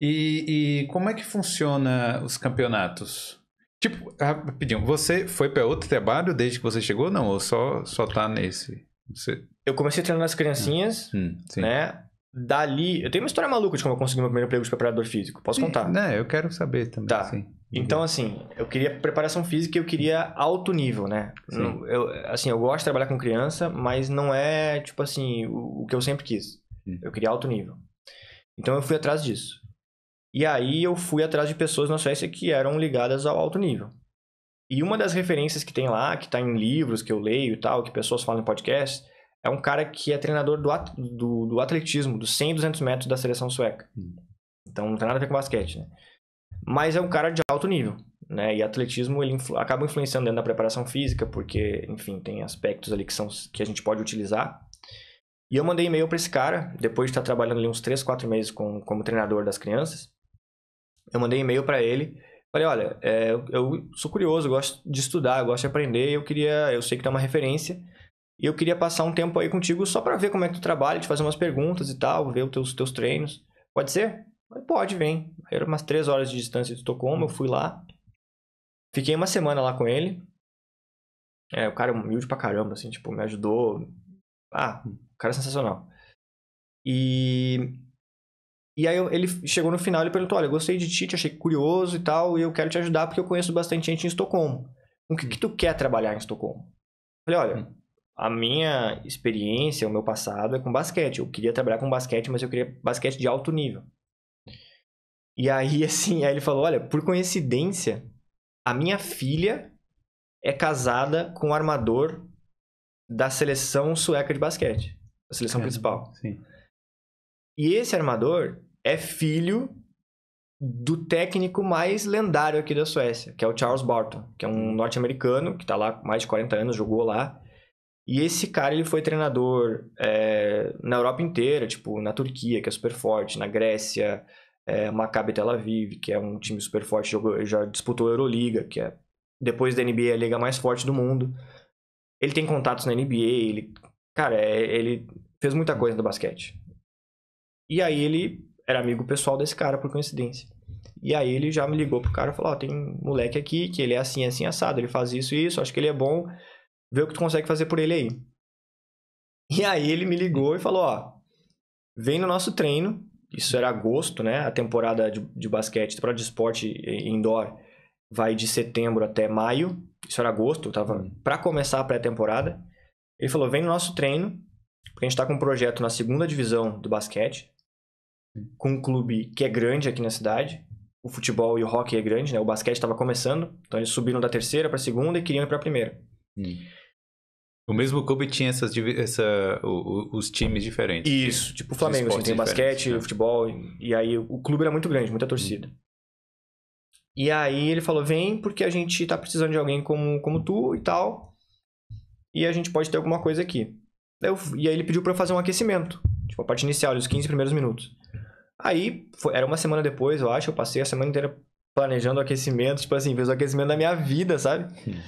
E, e como é que funciona os campeonatos? Tipo, rapidinho, você foi pra outro trabalho desde que você chegou? Não, ou só, só tá nesse? Você... Eu comecei treinando as criancinhas, Hum, sim. né? Dali. Eu tenho uma história maluca de como eu consegui meu primeiro emprego de preparador físico. Posso contar? Né, eu quero saber também. Tá. sim. Então, assim, eu queria preparação física e eu queria alto nível, né? Sim. Eu, assim, eu gosto de trabalhar com criança, mas não é, tipo assim, o, o que eu sempre quis. Hum. Eu queria alto nível. Então, eu fui atrás disso. E aí, eu fui atrás de pessoas na Suécia que eram ligadas ao alto nível. E uma das referências que tem lá, que tá em livros que eu leio e tal, que pessoas falam em podcast, é um cara que é treinador do, at- do, do atletismo, dos 100 e 200 metros da seleção sueca. Hum. Então, não tem nada a ver com basquete, né? Mas é um cara de alto nível, né? E atletismo ele influ- acaba influenciando dentro da preparação física, porque, enfim, tem aspectos ali que são que a gente pode utilizar. E eu mandei e-mail para esse cara, depois de estar trabalhando ali uns 3, 4 meses com, como treinador das crianças. Eu mandei e-mail para ele. Falei, olha, é, eu, eu sou curioso, eu gosto de estudar, eu gosto de aprender, eu queria, eu sei que tu é uma referência, e eu queria passar um tempo aí contigo só para ver como é que tu trabalha, te fazer umas perguntas e tal, ver os teus, teus treinos. Pode ser? Falei, Pode, vem. Era umas três horas de distância de Estocolmo, eu fui lá. Fiquei uma semana lá com ele. É, o cara é humilde pra caramba, assim, tipo, me ajudou. Ah, o cara é sensacional. E... E aí eu- ele chegou no final e perguntou, olha, eu gostei de ti, te achei curioso e tal, e eu quero te ajudar porque eu conheço bastante gente em Estocolmo. Com o que, que tu quer trabalhar em Estocolmo? Falei, olha, a minha experiência, o meu passado é com basquete. Eu queria trabalhar com basquete, mas eu queria basquete de alto nível. E aí, <laughs> assim, aí ele falou: olha, por coincidência, a minha filha é casada com o armador da seleção sueca de basquete, da seleção É, principal. Sim. E esse armador é filho do técnico mais lendário aqui da Suécia, que é o Charles Barton, que é um norte-americano que tá lá há mais de 40 anos, jogou lá. E esse cara, ele foi treinador é, na Europa inteira, tipo, na Turquia, que é super forte, na Grécia, é, Maccabi Tel Aviv, que é um time super forte, jogou, já disputou a Euroliga, que é, depois da NBA, a liga mais forte do mundo. Ele tem contatos na NBA, ele... Cara, é- ele fez muita coisa no basquete. E aí ele era amigo pessoal desse cara, por coincidência. E aí ele já me ligou pro cara e falou, ó, tem um moleque aqui que ele é assim, assim, assado, ele faz isso e isso, acho que ele é bom, vê o que tu consegue fazer por ele aí. E aí ele me ligou e falou, ó, vem no nosso treino, isso era agosto, né, a temporada de, de basquete, temporada de esporte indoor vai de setembro até maio, isso era agosto, tava pra começar a pré-temporada. Ele falou, vem no nosso treino, porque a gente tá com um projeto na segunda divisão do basquete, com um clube que é grande aqui na cidade. O futebol e o hockey é grande, né? O basquete estava começando, então eles subiram da terceira para segunda e queriam ir para a primeira. Hum. O mesmo clube tinha essas, essa, os times diferentes. Isso, tipo o Flamengo, assim, tem o basquete, né? o futebol, e, aí o clube era muito grande, muita torcida. E aí ele falou, vem porque a gente tá precisando de alguém como, como tu e tal, e a gente pode ter alguma coisa aqui. Eu- e aí ele pediu para eu fazer um aquecimento, tipo a parte inicial, os 15 primeiros minutos. Aí, foi- era uma semana depois, eu acho, eu passei a semana inteira planejando o aquecimento, tipo assim, fez o aquecimento da minha vida, sabe? Hum.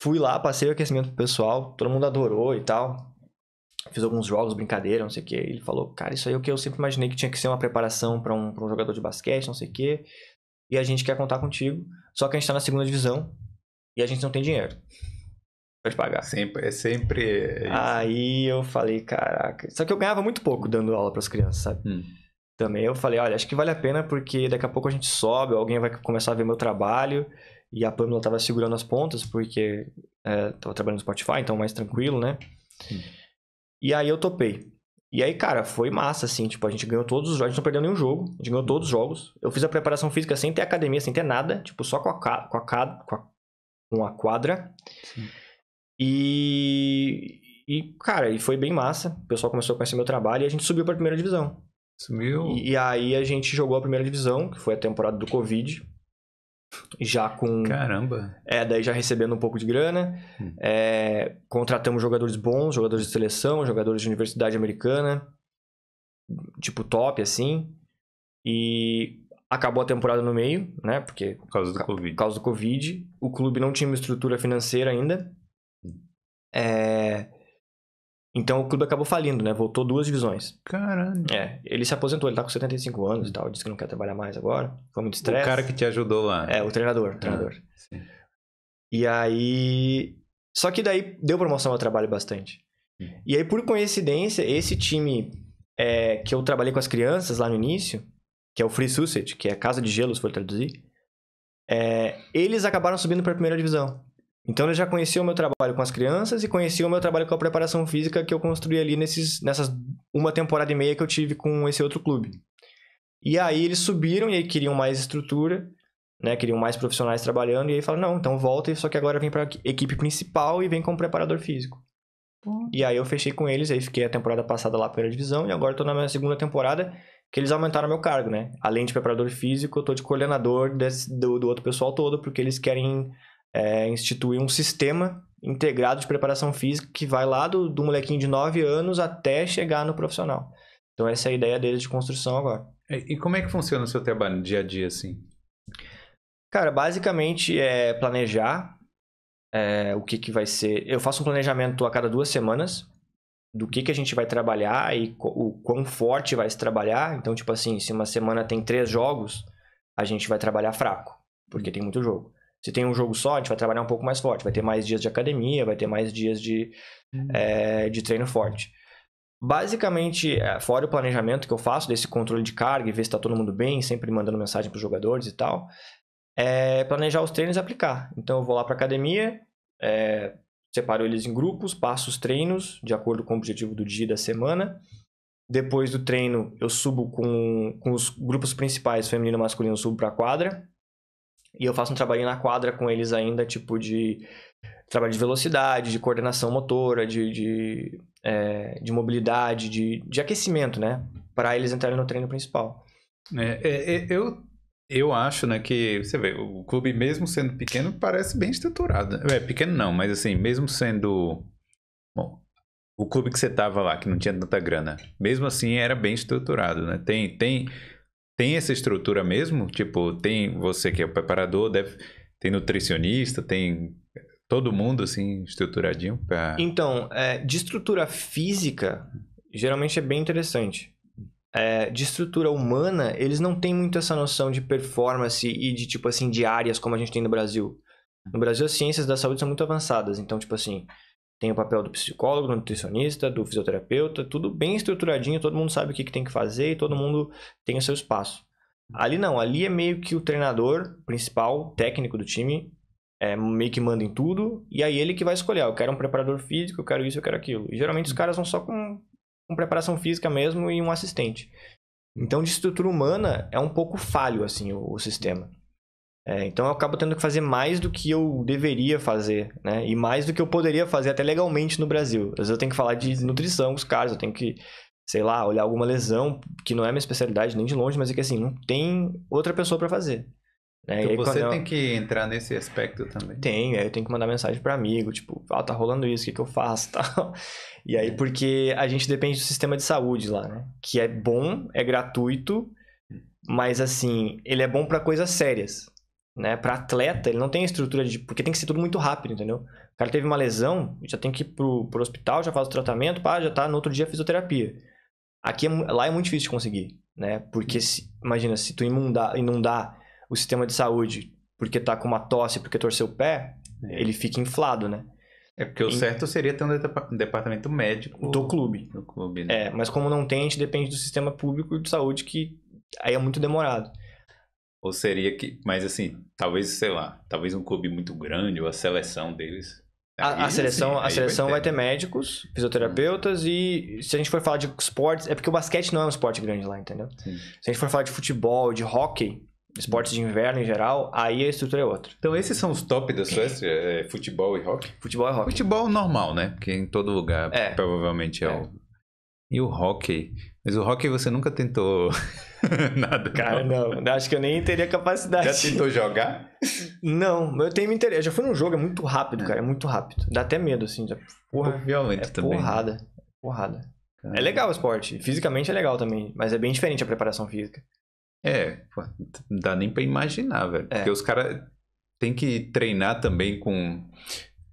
Fui lá, passei o aquecimento pro pessoal, todo mundo adorou e tal. Fiz alguns jogos, brincadeira, não sei o que. Ele falou, cara, isso aí é o que eu sempre imaginei que tinha que ser uma preparação pra um, pra um jogador de basquete, não sei o que. E a gente quer contar contigo, só que a gente tá na segunda divisão e a gente não tem dinheiro pra te pagar. Sempre, é sempre. isso. Aí eu falei, caraca. Só que eu ganhava muito pouco dando aula pras crianças, sabe? Hum. Também eu falei, olha, acho que vale a pena porque daqui a pouco a gente sobe, alguém vai começar a ver meu trabalho. E a Pamela tava segurando as pontas porque é, tava trabalhando no Spotify, então mais tranquilo, né? Hum. E aí eu topei. E aí, cara, foi massa, assim, tipo, a gente ganhou todos os jogos, a gente não perdeu nenhum jogo, a gente ganhou todos os jogos. Eu fiz a preparação física sem ter academia, sem ter nada, tipo, só com a, com a, com a, com a quadra. Sim. E, e, cara, e foi bem massa. O pessoal começou a conhecer meu trabalho e a gente subiu pra primeira divisão. Sumiu. E, e aí a gente jogou a primeira divisão, que foi a temporada do Covid. Já com. Caramba. É, daí já recebendo um pouco de grana. Hum. É, contratamos jogadores bons, jogadores de seleção, jogadores de universidade americana. Tipo, top, assim. E acabou a temporada no meio, né? Porque Por causa do por Covid. causa do Covid. O clube não tinha uma estrutura financeira ainda. É, Então o clube acabou falindo, né? Voltou duas divisões. Caramba. É, ele se aposentou, ele tá com 75 anos e tal, disse que não quer trabalhar mais agora. Foi muito O estresse. cara que te ajudou lá. É, o treinador, o treinador. sim. E aí. Só que daí deu promoção ao trabalho bastante. Hum. E aí, por coincidência, esse time é, que eu trabalhei com as crianças lá no início, que é o Free Sausage, que é Casa de Gelo, se for traduzir, é, eles acabaram subindo para a primeira divisão. Então, eles já conheciam o meu trabalho com as crianças e conheciam o meu trabalho com a preparação física que eu construí ali nesses, nessas uma temporada e meia que eu tive com esse outro clube. E aí, eles subiram e aí queriam mais estrutura né? Queriam mais profissionais trabalhando, e aí falaram, não, então volta, só que agora vem pra equipe principal e vem como preparador físico. E aí eu fechei com eles, aí fiquei a temporada passada lá na primeira divisão, e agora tô na minha segunda temporada, que eles aumentaram meu cargo, né? Além de preparador físico, eu tô de coordenador desse- do, do outro pessoal todo, porque eles querem é, instituir um sistema integrado de preparação física que vai lá do, do molequinho de 9 anos até chegar no profissional. Então essa é a ideia deles de construção agora. E e como é que funciona o seu trabalho no dia a dia, assim? Cara, basicamente é planejar é, o que, que vai ser. Eu faço um planejamento a cada duas semanas do que, que a gente vai trabalhar e o quão forte vai se trabalhar. Então, tipo assim, se uma semana tem três jogos, a gente vai trabalhar fraco, porque tem muito jogo. Se tem um jogo só, a gente vai trabalhar um pouco mais forte. Vai ter mais dias de academia, vai ter mais dias de, é, de treino forte. Basicamente, é, fora o planejamento que eu faço desse controle de carga e ver se está todo mundo bem, sempre mandando mensagem para os jogadores e tal, é planejar os treinos e aplicar. Então, eu vou lá para academia, é, separo eles em grupos, passo os treinos de acordo com o objetivo do dia e da semana. Depois do treino, eu subo com, com os grupos principais, feminino e masculino, eu subo para a quadra. E eu faço um trabalhinho na quadra com eles ainda, tipo de trabalho de velocidade, de coordenação motora, de, de, é, de mobilidade, de, de aquecimento, né? Para eles entrarem no treino principal. É, é, é, eu, eu acho, né, que você vê, o clube, mesmo sendo pequeno, parece bem estruturado. É, pequeno não, mas assim, mesmo sendo. Bom, o clube que você tava lá, que não tinha tanta grana, mesmo assim era bem estruturado, né? Tem, tem, tem essa estrutura mesmo? Tipo, tem você que é o preparador, deve, tem nutricionista, tem todo mundo assim, estruturadinho pra. Então, é, de estrutura física, geralmente é bem interessante. É, de estrutura humana, eles não têm muito essa noção de performance e de, tipo assim, de áreas como a gente tem no Brasil. No Brasil, as ciências da saúde são muito avançadas. Então, tipo assim, tem o papel do psicólogo, do nutricionista, do fisioterapeuta, tudo bem estruturadinho, todo mundo sabe o que, que tem que fazer e todo mundo tem o seu espaço. Ali não, ali é meio que o treinador principal, técnico do time, é, meio que manda em tudo, e aí ele que vai escolher, ah, eu quero um preparador físico, eu quero isso, eu quero aquilo. E geralmente os caras vão só com, com preparação física mesmo e um assistente. Então, de estrutura humana, é um pouco falho, assim, o, o sistema. É, então, eu acabo tendo que fazer mais do que eu deveria fazer, né? E mais do que eu poderia fazer até legalmente no Brasil. Às vezes eu tenho que falar de nutrição com os caras, eu tenho que, sei lá, olhar alguma lesão, que não é minha especialidade nem de longe, mas é que assim, não tem outra pessoa para fazer. né? E Então aí, você eu- tem que entrar nesse aspecto também. tem, aí eu tenho que mandar mensagem para amigo, tipo, ah, tá rolando isso, o que, que eu faço <laughs> tal. E aí, porque a gente depende do sistema de saúde lá, né? Que é bom, é gratuito, mas assim, ele é bom para coisas sérias, né? Para atleta, ele não tem estrutura de. Porque tem que ser tudo muito rápido, entendeu? O cara teve uma lesão, já tem que ir pro, pro hospital, já faz o tratamento, pá, já tá no outro dia a fisioterapia. Aqui, é lá é muito difícil de conseguir, né? Porque, se, imagina, se tu inundar, inundar o sistema de saúde porque tá com uma tosse, porque torceu o pé, É. ele fica inflado, né? É porque o Em- certo seria ter um um departamento médico Do clube. do clube, né? É, mas como não tem, a gente depende do sistema público de saúde, que aí é muito demorado. Ou seria que, mas assim, talvez, sei lá, talvez um clube muito grande ou a seleção deles. A, a seleção, assim, a seleção vai ter médicos, fisioterapeutas e se a gente for falar de esportes, é porque o basquete não é um esporte grande lá, entendeu? Sim. Se a gente for falar de futebol, de hockey, esportes de inverno em geral, aí a estrutura é outra. Então esses são os top da Suécia, é, futebol e hockey. Futebol é hockey. Futebol normal, né? Porque em todo lugar É. provavelmente é, É. o. E o hockey? Mas o hockey você nunca tentou <laughs> nada. Cara, não. não, acho que eu nem teria capacidade. Já tentou jogar? Não, eu tenho interesse. Eu já fui num jogo, é muito rápido, cara. É muito rápido. Dá até medo, assim. Já... Porra, Um violento é também. né? porrada. Porrada. Caramba. É legal o esporte. Fisicamente é legal também. Mas é bem diferente a preparação física. É, pô, não dá nem pra imaginar, velho. É. Porque os caras têm que treinar também com,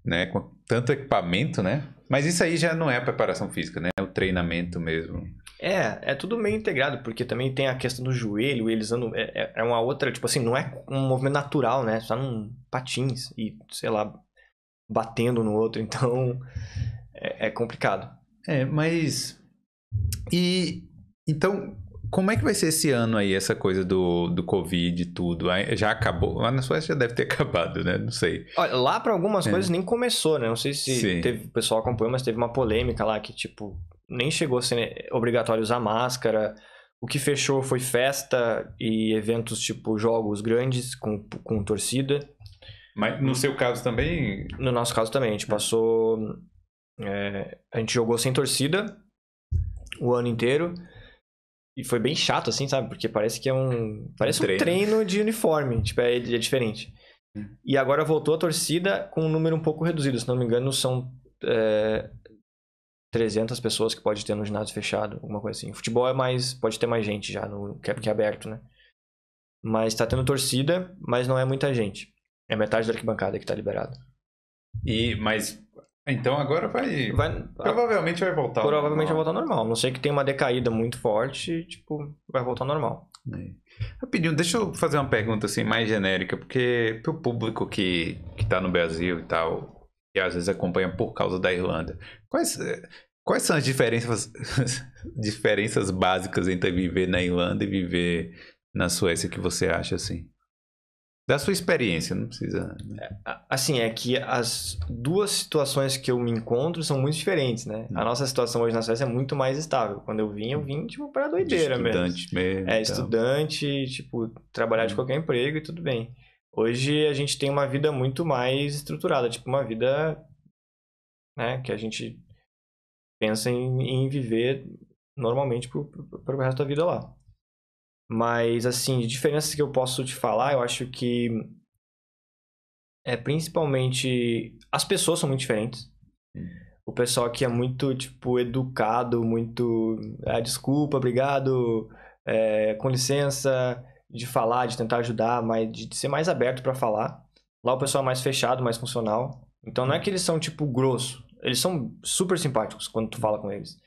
né, com tanto equipamento, né? Mas isso aí já não é a preparação física, né? É o treinamento mesmo. É, é tudo meio integrado, porque também tem a questão do joelho, eles andam. É, é- é uma outra, tipo assim, não é um movimento natural, né? Só num patins e, sei lá, batendo no outro. <laughs> Então, é, é complicado. É, mas. E. Então, como é que vai ser esse ano aí, essa coisa do, do Covid e tudo? Já acabou? Lá na Suécia já deve ter <laughs> acabado, né? Não sei. Olha, lá pra algumas É. coisas nem começou, né? Não sei se teve, o pessoal acompanhou, mas teve uma polêmica lá que, tipo, nem chegou a ser obrigatório usar máscara. O que fechou foi festa e eventos tipo jogos grandes com, com torcida. Mas no seu caso também. No nosso caso também, a gente passou. é, a gente jogou sem torcida o ano inteiro. E foi bem chato, assim, sabe? Porque parece que é um. Parece um treino. treino de uniforme. Tipo, é, é diferente. Hum. E agora voltou a torcida com um número um pouco reduzido. Se não me engano, são é, 300 pessoas que pode ter no ginásio fechado, alguma coisa assim. Futebol é mais. Pode ter mais gente já, no, que é porque é aberto, né? Mas tá tendo torcida, mas não é muita gente. É metade da arquibancada que tá liberada. E, mas. Então agora vai. Vai, Provavelmente vai voltar. Provavelmente vai normal. voltar ao normal. Não sei que tem uma decaída muito forte, tipo, vai voltar normal. É. Rapidinho, deixa eu fazer uma pergunta assim mais genérica, porque pro público que, que tá no Brasil e tal, e às vezes acompanha por causa da Irlanda, quais, eh, quais são as diferenças, <laughs> diferenças básicas entre viver na Irlanda e viver na Suécia que você acha assim? Da sua experiência, não precisa. né? A- Assim, é que as duas situações que eu me encontro são muito diferentes, né? A nossa situação hoje na Suécia é muito mais estável. Quando eu vim, eu vim, tipo, pra De doideira mesmo. estudante mesmo. É, e tal. estudante, tipo, trabalhar de Hum. qualquer emprego e tudo bem. Hoje a gente tem uma vida muito mais estruturada, tipo, uma vida, né, que a gente pensa em, em viver normalmente pro, pro resto da vida lá. Mas, assim, de diferenças que eu posso te falar, eu acho que é principalmente as pessoas são muito diferentes. Hum. O pessoal aqui é muito, tipo, educado, muito. Ah, desculpa, obrigado, é, com licença, de falar, de tentar ajudar, mas de ser mais aberto pra falar. Lá o pessoal é mais fechado, mais funcional. Então não é que eles são, tipo, grosso. Eles são super simpáticos quando tu fala com eles.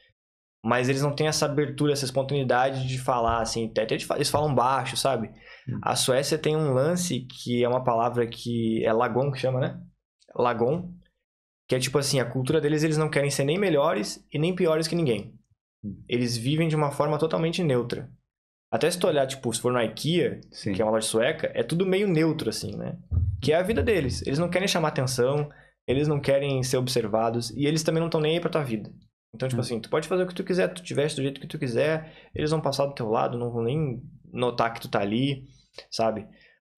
Mas eles não têm essa abertura, essa espontaneidade de falar, assim. Até de eles falam baixo, sabe? Hum. A Suécia tem um lance que é uma palavra que é lagon que chama, né? Lagon. Que é tipo assim, a cultura deles, eles não querem ser nem melhores e nem piores que ninguém. Hum. Eles vivem de uma forma totalmente neutra. Até se tu olhar, tipo, se for na IKEA, Sim. que é uma loja sueca, é tudo meio neutro, assim, né? Que é a vida deles. Eles não querem chamar atenção, eles não querem ser observados, e eles também não estão nem aí pra tua vida. Então, tipo Hum. assim, tu pode fazer o que tu quiser, tu te veste do jeito que tu quiser, eles vão passar do teu lado, não vão nem notar que tu tá ali, sabe?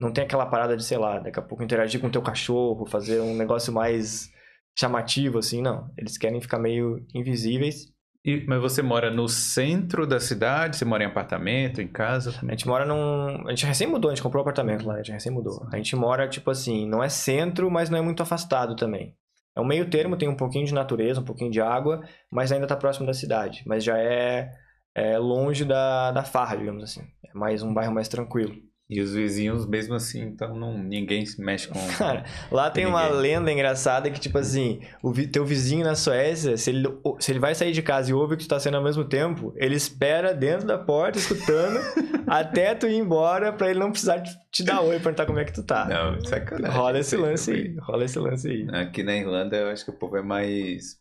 Não tem aquela parada de, sei lá, daqui a pouco interagir com o teu cachorro, fazer um negócio mais chamativo, assim, não. Eles querem ficar meio invisíveis. E- mas você mora no centro da cidade? Você mora em apartamento, em casa? A gente mora num. A gente recém mudou, a gente comprou um apartamento lá, a gente recém mudou. A gente mora, tipo assim, não é centro, mas não é muito afastado também. É um meio termo, tem um pouquinho de natureza, um pouquinho de água, mas ainda tá próximo da cidade. Mas já é, é longe da, da farra, digamos assim. É mais um bairro mais tranquilo. E os vizinhos, mesmo assim, então não, ninguém se mexe com. <laughs> Cara, lá tem uma Ninguém. lenda engraçada que, tipo assim, o vi- teu vizinho na Suécia, se ele, se ele vai sair de casa e ouve que tu tá sendo ao mesmo tempo, ele espera dentro da porta, escutando, <laughs> até tu ir embora, pra ele não precisar te, te dar oi e perguntar como é que tu tá. Não, sacanagem. Rola esse lance aí, rola esse lance aí. Aqui na Irlanda, eu acho que o povo é mais.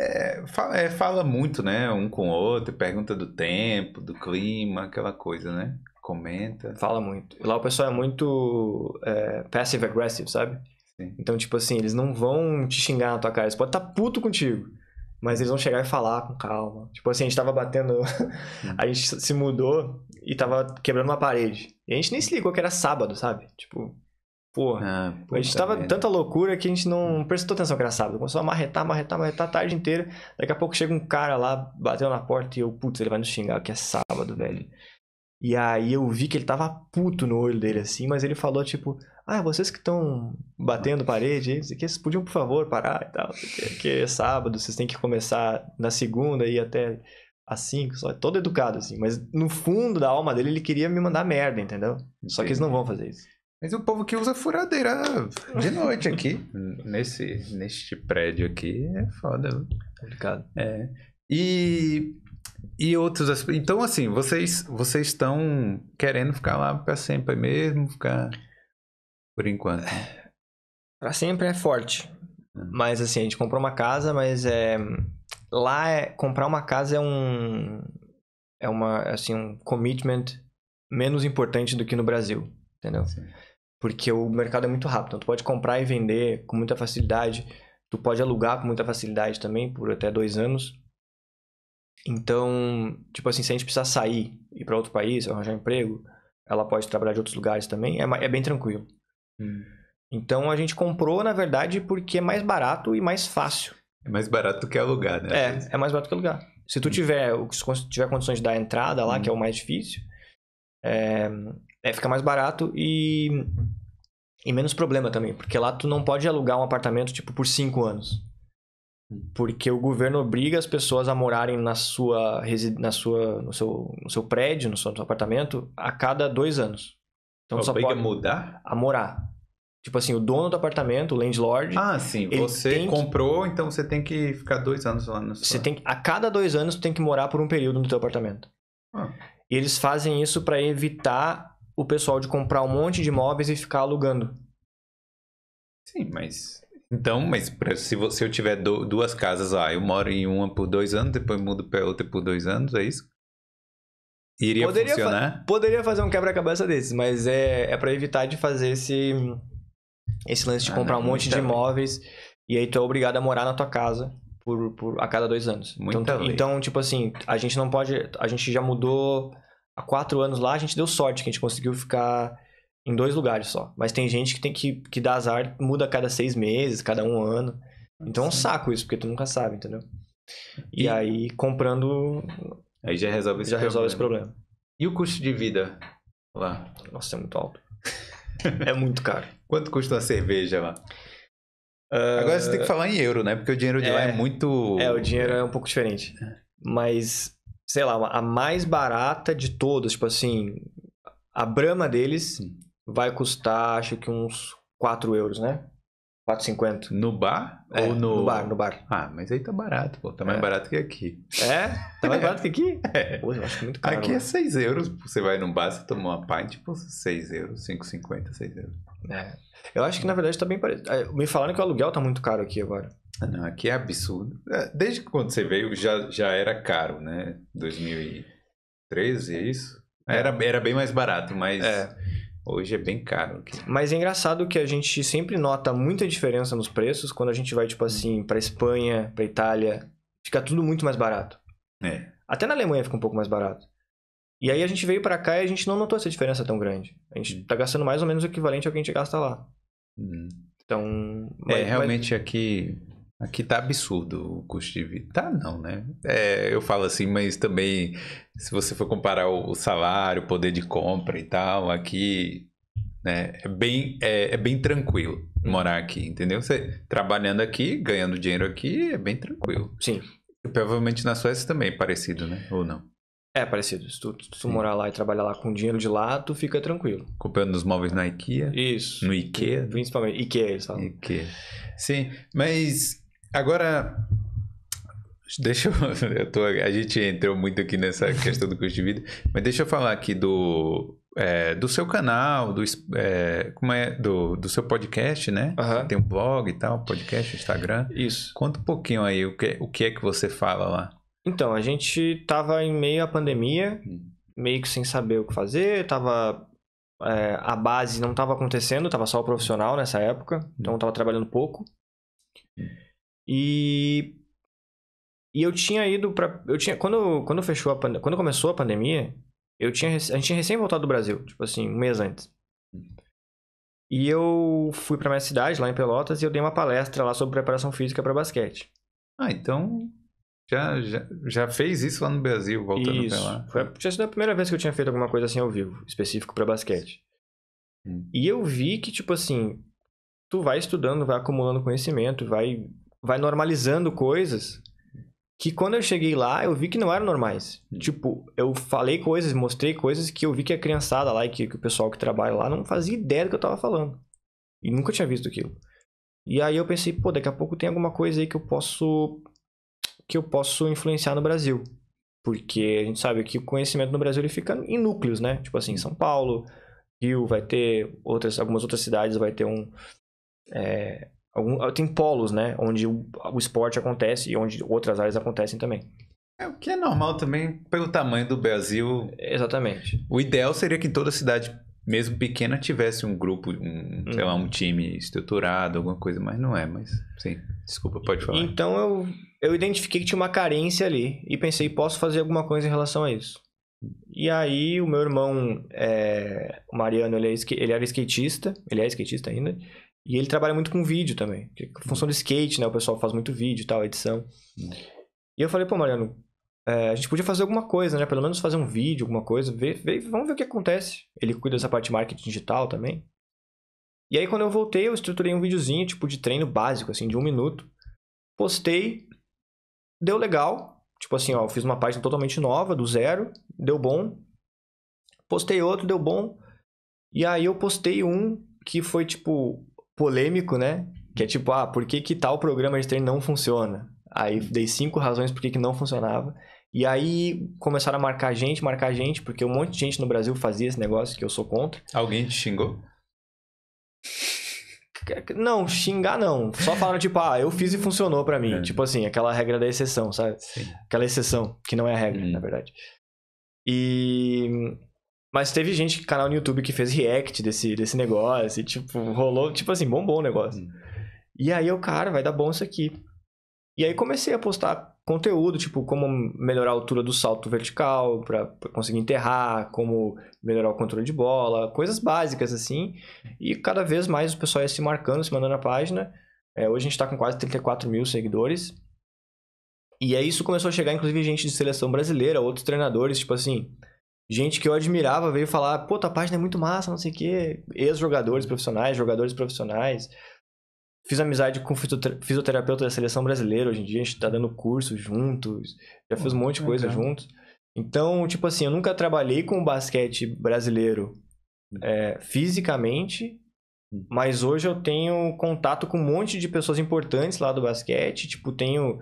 É, fala, é, fala muito, né? Um com o outro, pergunta do tempo, do clima, aquela coisa, né? Comenta. Fala muito. Lá o pessoal é muito é, passive-aggressive, sabe? Sim. Então, tipo assim, eles não vão te xingar na tua cara, eles podem estar puto contigo. Mas eles vão chegar e falar com calma. Tipo assim, a gente tava batendo. <laughs> a gente se mudou e tava quebrando uma parede. E a gente nem se ligou que era sábado, sabe? Tipo, porra. Ah, a gente tava merda. tanta loucura que a gente não prestou atenção que era sábado. Começou a marretar, marretar, marretar a tarde inteira. Daqui a pouco chega um cara lá, bateu na porta e eu, putz, ele vai nos xingar que é sábado, velho. E aí eu vi que ele tava puto no olho dele, assim, mas ele falou, tipo, Ah, vocês que estão batendo parede, aí, que vocês podiam, por favor, parar e tal. Que é sábado, vocês têm que começar na segunda e até às cinco, só. Todo educado, assim. Mas no fundo da alma dele, ele queria me mandar merda, entendeu? Só que eles não vão fazer isso. Mas o povo que usa furadeira de noite aqui, <laughs> nesse, neste prédio aqui, é foda. Complicado. É. E, e outros aspectos. Então, assim, vocês vocês estão querendo ficar lá para sempre mesmo? Ficar por enquanto? <sighs> Pra sempre é forte. Hum. Mas assim, a gente comprou uma casa, mas é. Lá é. Comprar uma casa é um. É uma, assim, um commitment menos importante do que no Brasil. Entendeu? Sim. Porque o mercado é muito rápido. Então, tu pode comprar e vender com muita facilidade. Tu pode alugar com muita facilidade também, por até dois anos. Então, tipo assim, se a gente precisar sair, ir para outro país, arranjar emprego, ela pode trabalhar de outros lugares também, é, é bem tranquilo. Então, a gente comprou, na verdade, porque é mais barato e mais fácil. É mais barato do que alugar, né? É, é mais barato que alugar. Se tu tiver, o- se tiver condições de dar a entrada lá, Hum. que é o mais difícil, é, é, fica mais barato e, e menos problema também. Porque lá tu não pode alugar um apartamento, tipo, por cinco anos. Porque o governo obriga as pessoas a morarem na sua, na sua, no, seu, no seu prédio, no seu apartamento, a cada dois anos. Então só pode a mudar? a morar. Tipo assim, o dono do apartamento, o landlord, Ah, sim. Você tem que- comprou, então você tem que ficar dois anos lá no Você tem que- a cada dois anos tu tem que morar por um período no teu apartamento. Ah. E eles fazem isso para evitar o pessoal de comprar um monte de imóveis e ficar alugando. Sim, mas. Então, mas se, se eu tiver du- duas casas lá, eu moro em uma por dois anos, depois mudo pra outra por dois anos, é isso? Iria Poderia fa- funcionar? Poderia fazer um quebra-cabeça desses, mas é, é para evitar de fazer esse esse lance de Ah, comprar não, um monte de imóveis e aí tu é obrigado a morar na tua casa por, por a cada dois anos. Muita então, lei. então, tipo assim, a gente não pode. A gente já mudou há quatro anos lá, a gente deu sorte que a gente conseguiu ficar em dois lugares só. Mas tem gente que tem que, que dar azar, muda a cada seis meses, cada um ano. Então é um saco isso, porque tu nunca sabe, entendeu? E, E- aí, comprando, Aí já resolve esse já problema. resolve esse problema. E o custo de vida lá? Nossa, é muito alto. <laughs> é muito caro. Quanto custa uma cerveja lá? Ah, Agora você tem que falar em euro, né? Porque o dinheiro de lá é é. muito. É, o dinheiro é um pouco diferente. Mas, sei lá, a mais barata de todas, tipo assim, a Brahma deles Sim. Vai custar, acho que uns 4 euros, né? 4,50. No bar? É, ou no... no bar, no bar. Ah, mas aí tá barato, pô. Tá mais É. barato que aqui. É? Tá mais barato que aqui? <laughs> É. Pô, eu acho muito caro. Aqui é né? 6 euros. Você vai num bar, você toma uma pint, tipo 6 euros, 5,50, 6 euros. É. Eu acho que na verdade tá bem parecido. É, Me falaram que o aluguel tá muito caro aqui agora. Ah, não, aqui é absurdo. É, Desde que quando você veio já, já era caro, né? 2013, é isso? Era, era bem mais barato, mas É. hoje é bem caro aqui. Mas é engraçado que a gente sempre nota muita diferença nos preços quando a gente vai, tipo assim, pra Espanha, pra Itália. Fica tudo muito mais barato. É. Até na Alemanha fica um pouco mais barato. E aí a gente veio pra cá e a gente não notou essa diferença tão grande. A gente Hum. tá gastando mais ou menos o equivalente ao que a gente gasta lá. Hum. Então. É, mas- realmente aqui, aqui tá absurdo o custo de vida. Tá não, né? É, eu falo assim, mas também se você for comparar o, o salário, o poder de compra e tal, aqui né, é, bem, é, é bem tranquilo morar aqui, entendeu? Você trabalhando aqui, ganhando dinheiro aqui, é bem tranquilo. Sim. E provavelmente na Suécia também é parecido, né? Ou não? É parecido. Se tu, tu Sim. morar lá e trabalhar lá com dinheiro de lá, tu fica tranquilo. Comprando os móveis na IKEA, Isso. no IKEA. Principalmente. Ikea, eles falam. IKEA. Sim, mas agora deixa eu, <laughs> eu tô- a gente entrou muito aqui nessa questão do custo de vida, mas deixa eu falar aqui do é, do seu canal, do é, como é do, do seu podcast, né? Aham. Tem um blog e tal, podcast, Instagram. Isso. Conta um pouquinho aí o que, o que é que você fala lá. Então, a gente tava em meio à pandemia, Hum. meio que sem saber o que fazer, tava. é, a base não tava acontecendo, tava só o profissional nessa época, então eu tava trabalhando pouco. E. E eu tinha ido pra. Eu tinha. Quando, quando fechou a Quando começou a pandemia, eu tinha. A gente tinha recém voltado do Brasil, tipo assim, um mês antes. E eu fui pra minha cidade, lá em Pelotas, e eu dei uma palestra lá sobre preparação física pra basquete. Ah, então já, já, já fez isso lá no Brasil, voltando Isso. pra lá. Foi, a- tinha sido a primeira vez que eu tinha feito alguma coisa assim ao vivo, específico pra basquete. Hum. E eu vi que, tipo assim, tu vai estudando, vai acumulando conhecimento, vai, vai normalizando coisas que quando eu cheguei lá, eu vi que não eram normais. Hum. Tipo, eu falei coisas, mostrei coisas que eu vi que a criançada lá e que, que o pessoal que trabalha lá não fazia ideia do que eu tava falando. E nunca tinha visto aquilo. E aí eu pensei, pô, daqui a pouco tem alguma coisa aí que eu posso que eu posso influenciar no Brasil. Porque a gente sabe que o conhecimento no Brasil ele fica em núcleos, né? Tipo assim, São Paulo, Rio, vai ter outras, algumas outras cidades, vai ter um. é, algum, tem polos, né? Onde o, o esporte acontece e onde outras áreas acontecem também. É o que é normal também pelo tamanho do Brasil. Exatamente. O ideal seria que toda cidade, mesmo pequena, tivesse um grupo, um, sei lá, um time estruturado, alguma coisa, mas não é, mas sim. Desculpa, pode falar. Então eu, eu identifiquei que tinha uma carência ali e pensei, posso fazer alguma coisa em relação a isso. E aí o meu irmão, é, o Mariano, ele, é, ele era skatista, ele é skatista ainda, e ele trabalha muito com vídeo também. é Função do skate, né? O pessoal faz muito vídeo e tal, edição. Hum. E eu falei, pô, Mariano, é, a gente podia fazer alguma coisa, né? Pelo menos fazer um vídeo, alguma coisa, ver, ver- vamos ver o que acontece. Ele cuida dessa parte de marketing digital também. E aí quando eu voltei, eu estruturei um videozinho, tipo, de treino básico, assim, de um minuto. Postei, deu legal. Tipo assim, ó, fiz uma página totalmente nova, do zero, deu bom. Postei outro, deu bom. E aí eu postei um que foi, tipo, polêmico, né? Que é tipo, ah, por que, que tal programa de treino não funciona? Aí dei cinco razões por que, que não funcionava. E aí começaram a marcar gente, marcar gente, porque um monte de gente no Brasil fazia esse negócio que eu sou contra. Alguém te xingou? Não, xingar não. Só falaram, tipo, ah, eu fiz e funcionou pra mim. É. Tipo assim, aquela regra da exceção, sabe? Sim. Aquela exceção, que não é a regra, Hum. na verdade. E. Mas teve gente, canal no YouTube, que fez react desse, desse negócio. E, tipo, rolou, tipo assim, bombou o negócio. Hum. E aí eu, cara, vai dar bom isso aqui. E aí comecei a postar conteúdo, tipo, como melhorar a altura do salto vertical pra conseguir enterrar, como melhorar o controle de bola, coisas básicas assim. E cada vez mais o pessoal ia se marcando, se mandando na página. É, hoje a gente tá com quase 34 mil seguidores. E aí isso começou a chegar, inclusive, gente de seleção brasileira, outros treinadores, tipo assim, gente que eu admirava veio falar, pô, tua página é muito massa, não sei o quê. Ex-jogadores profissionais, jogadores profissionais. Fiz amizade com fisioterapeuta da seleção brasileira hoje em dia, a gente tá dando curso juntos, já fiz um monte de coisa legal. juntos. Então, tipo assim, eu nunca trabalhei com o basquete brasileiro é, fisicamente, Hum. mas hoje eu tenho contato com um monte de pessoas importantes lá do basquete, tipo, tenho.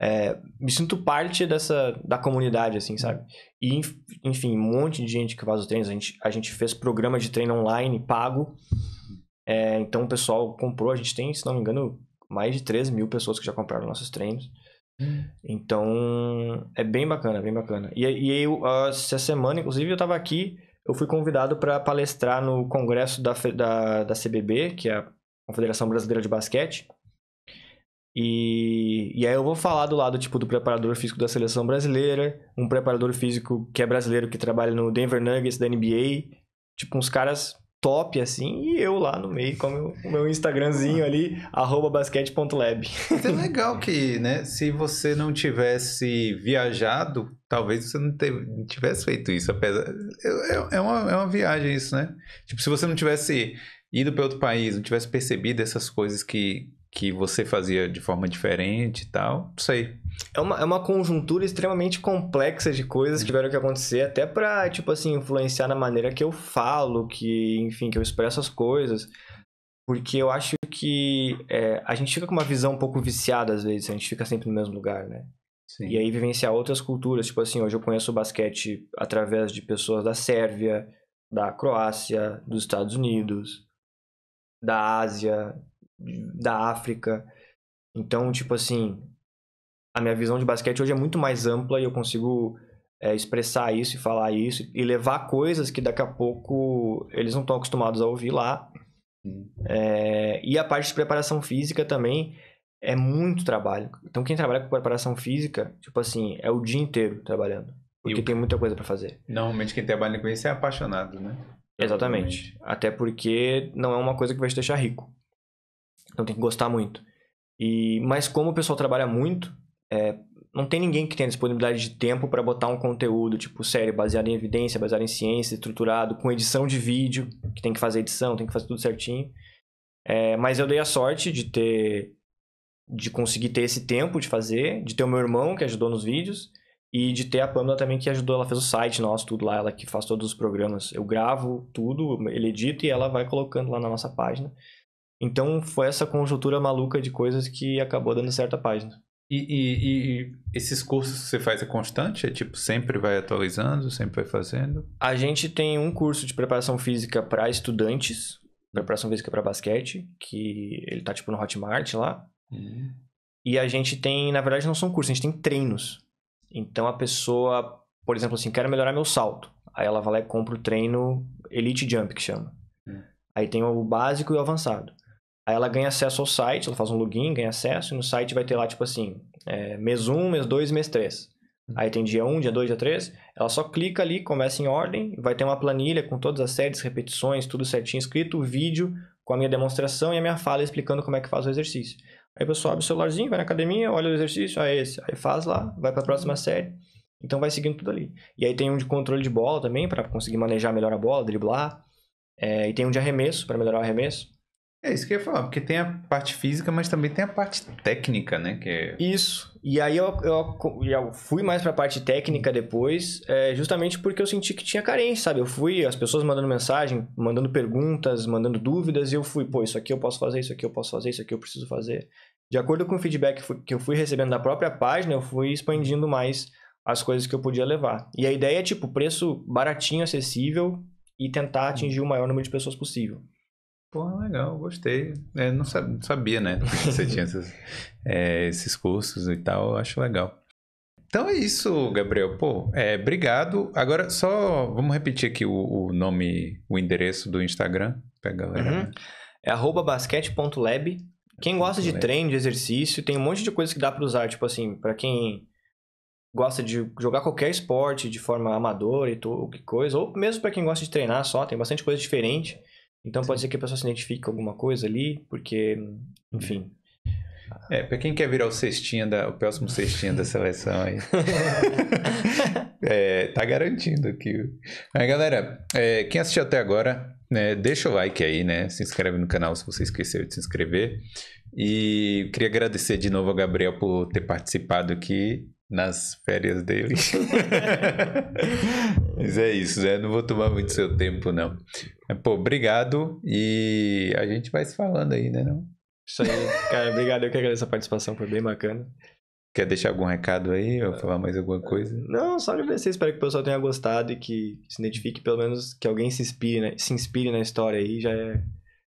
é, me sinto parte dessa da comunidade, assim, sabe? E, enf- enfim, um monte de gente que faz os treinos. A gente, a gente fez programa de treino online pago. É, então o pessoal comprou, a gente tem, se não me engano, mais de 13 mil pessoas que já compraram nossos treinos. Então, é bem bacana, bem bacana. E, e eu, ah, essa semana, inclusive, eu tava aqui, eu fui convidado para palestrar no congresso da, da, da CBB, que é a Confederação Brasileira de Basquete. E, e aí eu vou falar do lado, tipo, do preparador físico da seleção brasileira, um preparador físico que é brasileiro, que trabalha no Denver Nuggets da NBA, tipo, uns caras top, assim, e eu lá no meio com o meu, meu Instagramzinho ali, arroba basquete.lab. É legal que, né, se você não tivesse viajado, talvez você não tivesse feito isso. Apesar, é, é- é uma, é uma viagem isso, né? Tipo, se você não tivesse ido para outro país, não tivesse percebido essas coisas que, que você fazia de forma diferente e tal, não sei. É uma, é uma conjuntura extremamente complexa de coisas que tiveram que acontecer, até pra, tipo assim, influenciar na maneira que eu falo, que, enfim, que eu expresso as coisas. Porque eu acho que é, a gente fica com uma visão um pouco viciada às vezes, a gente fica sempre no mesmo lugar, né? Sim. E aí vivenciar outras culturas, tipo assim, hoje eu conheço o basquete através de pessoas da Sérvia, da Croácia, dos Estados Unidos, da Ásia, da África. Então, tipo assim, a minha visão de basquete hoje é muito mais ampla e eu consigo é, expressar isso e falar isso e levar coisas que daqui a pouco eles não estão acostumados a ouvir lá. É, e a parte de preparação física também é muito trabalho. Então, quem trabalha com preparação física, tipo assim, é o dia inteiro trabalhando. Porque o- tem muita coisa pra fazer. Normalmente quem trabalha com isso é apaixonado, né? Exatamente. Até porque não é uma coisa que vai te deixar rico. Então tem que gostar muito. E, mas como o pessoal trabalha muito, é, não tem ninguém que tenha disponibilidade de tempo para botar um conteúdo, tipo, sério, baseado em evidência, baseado em ciência, estruturado, com edição de vídeo, que tem que fazer edição, tem que fazer tudo certinho. É, mas eu dei a sorte de ter. de conseguir ter esse tempo de fazer, de ter o meu irmão que ajudou nos vídeos, e de ter a Pamela também que ajudou, ela fez o site nosso, tudo lá, ela que faz todos os programas. Eu gravo tudo, ele edita e ela vai colocando lá na nossa página. Então foi essa conjuntura maluca de coisas que acabou dando certo a página. E, e, e, esses cursos que você faz é constante? É tipo, sempre vai atualizando, sempre vai fazendo? A gente tem um curso de preparação física para estudantes, preparação física para basquete, que ele tá tipo no Hotmart lá. Uhum. E a gente tem, na verdade não são cursos, a gente tem treinos. Então a pessoa, por exemplo, assim, quero melhorar meu salto. Aí ela vai lá e compra o treino Elite Jump, que chama. Uhum. Aí tem o básico e o avançado. Aí ela ganha acesso ao site, ela faz um login, ganha acesso, e no site vai ter lá, tipo assim, é, mês 1, mês 2 mês 3. Uhum. Aí tem dia 1, dia 2, dia 3. Ela só clica ali, começa em ordem, vai ter uma planilha com todas as séries, repetições, tudo certinho escrito, o vídeo com a minha demonstração e a minha fala explicando como é que faz o exercício. Aí a pessoa abre o celularzinho, vai na academia, olha o exercício, é esse. Aí faz lá, vai para a próxima série. Então vai seguindo tudo ali. E aí tem um de controle de bola também, para conseguir manejar melhor a bola, driblar. É, e tem um de arremesso, para melhorar o arremesso. É isso que eu ia falar, porque tem a parte física, mas também tem a parte técnica, né? Que é... Isso. E aí eu, eu, eu fui mais pra parte técnica depois, é, justamente porque eu senti que tinha carência, sabe? Eu fui, as pessoas mandando mensagem, mandando perguntas, mandando dúvidas, e eu fui, pô, isso aqui eu posso fazer, isso aqui eu posso fazer, isso aqui eu preciso fazer. De acordo com o feedback que eu fui recebendo da própria página, eu fui expandindo mais as coisas que eu podia levar. E a ideia é, tipo, preço baratinho, acessível e tentar atingir o maior número de pessoas possível. Pô, legal, gostei. É, não sabia, né? Que você tinha esses, <laughs> é, esses cursos e tal, acho legal. Então é isso, Gabriel. Pô, é, obrigado. Agora, só vamos repetir aqui o, o nome, o endereço do Instagram pra galera. Uhum. É basquete.lab. Quem gosta de treino, de exercício, tem um monte de coisa que dá para usar. Tipo assim, para quem gosta de jogar qualquer esporte de forma amadora e tudo, que coisa, ou mesmo para quem gosta de treinar só, tem bastante coisa diferente. Então Sim. pode ser que a pessoa se identifique com alguma coisa ali, porque, enfim. É, pra quem quer virar o cestinha da, o próximo cestinha da seleção aí. <laughs> é, tá garantindo aqui. Mas galera, é, quem assistiu até agora, né, deixa o like aí, né? Se inscreve no canal se você esqueceu de se inscrever. E queria agradecer de novo ao Gabriel por ter participado aqui nas férias dele. <laughs> Mas é isso, né? Não vou tomar muito seu tempo, não. Pô, obrigado e a gente vai se falando aí, né? Não? Isso aí, cara, obrigado. Eu que agradeço a participação, foi bem bacana. Quer deixar algum recado aí ou falar mais alguma coisa? Não, só agradecer. Espero que o pessoal tenha gostado e que se identifique, pelo menos que alguém se inspire, né? se inspire na história aí, já é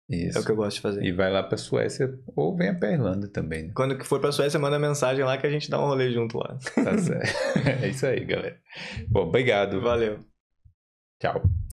isso. É o que eu gosto de fazer. E vai lá pra Suécia ou venha pra Irlanda também. Né? Quando for pra Suécia, manda mensagem lá que a gente dá um rolê junto lá. Tá certo. <laughs> é isso aí, galera. Bom, obrigado. Valeu. Tchau.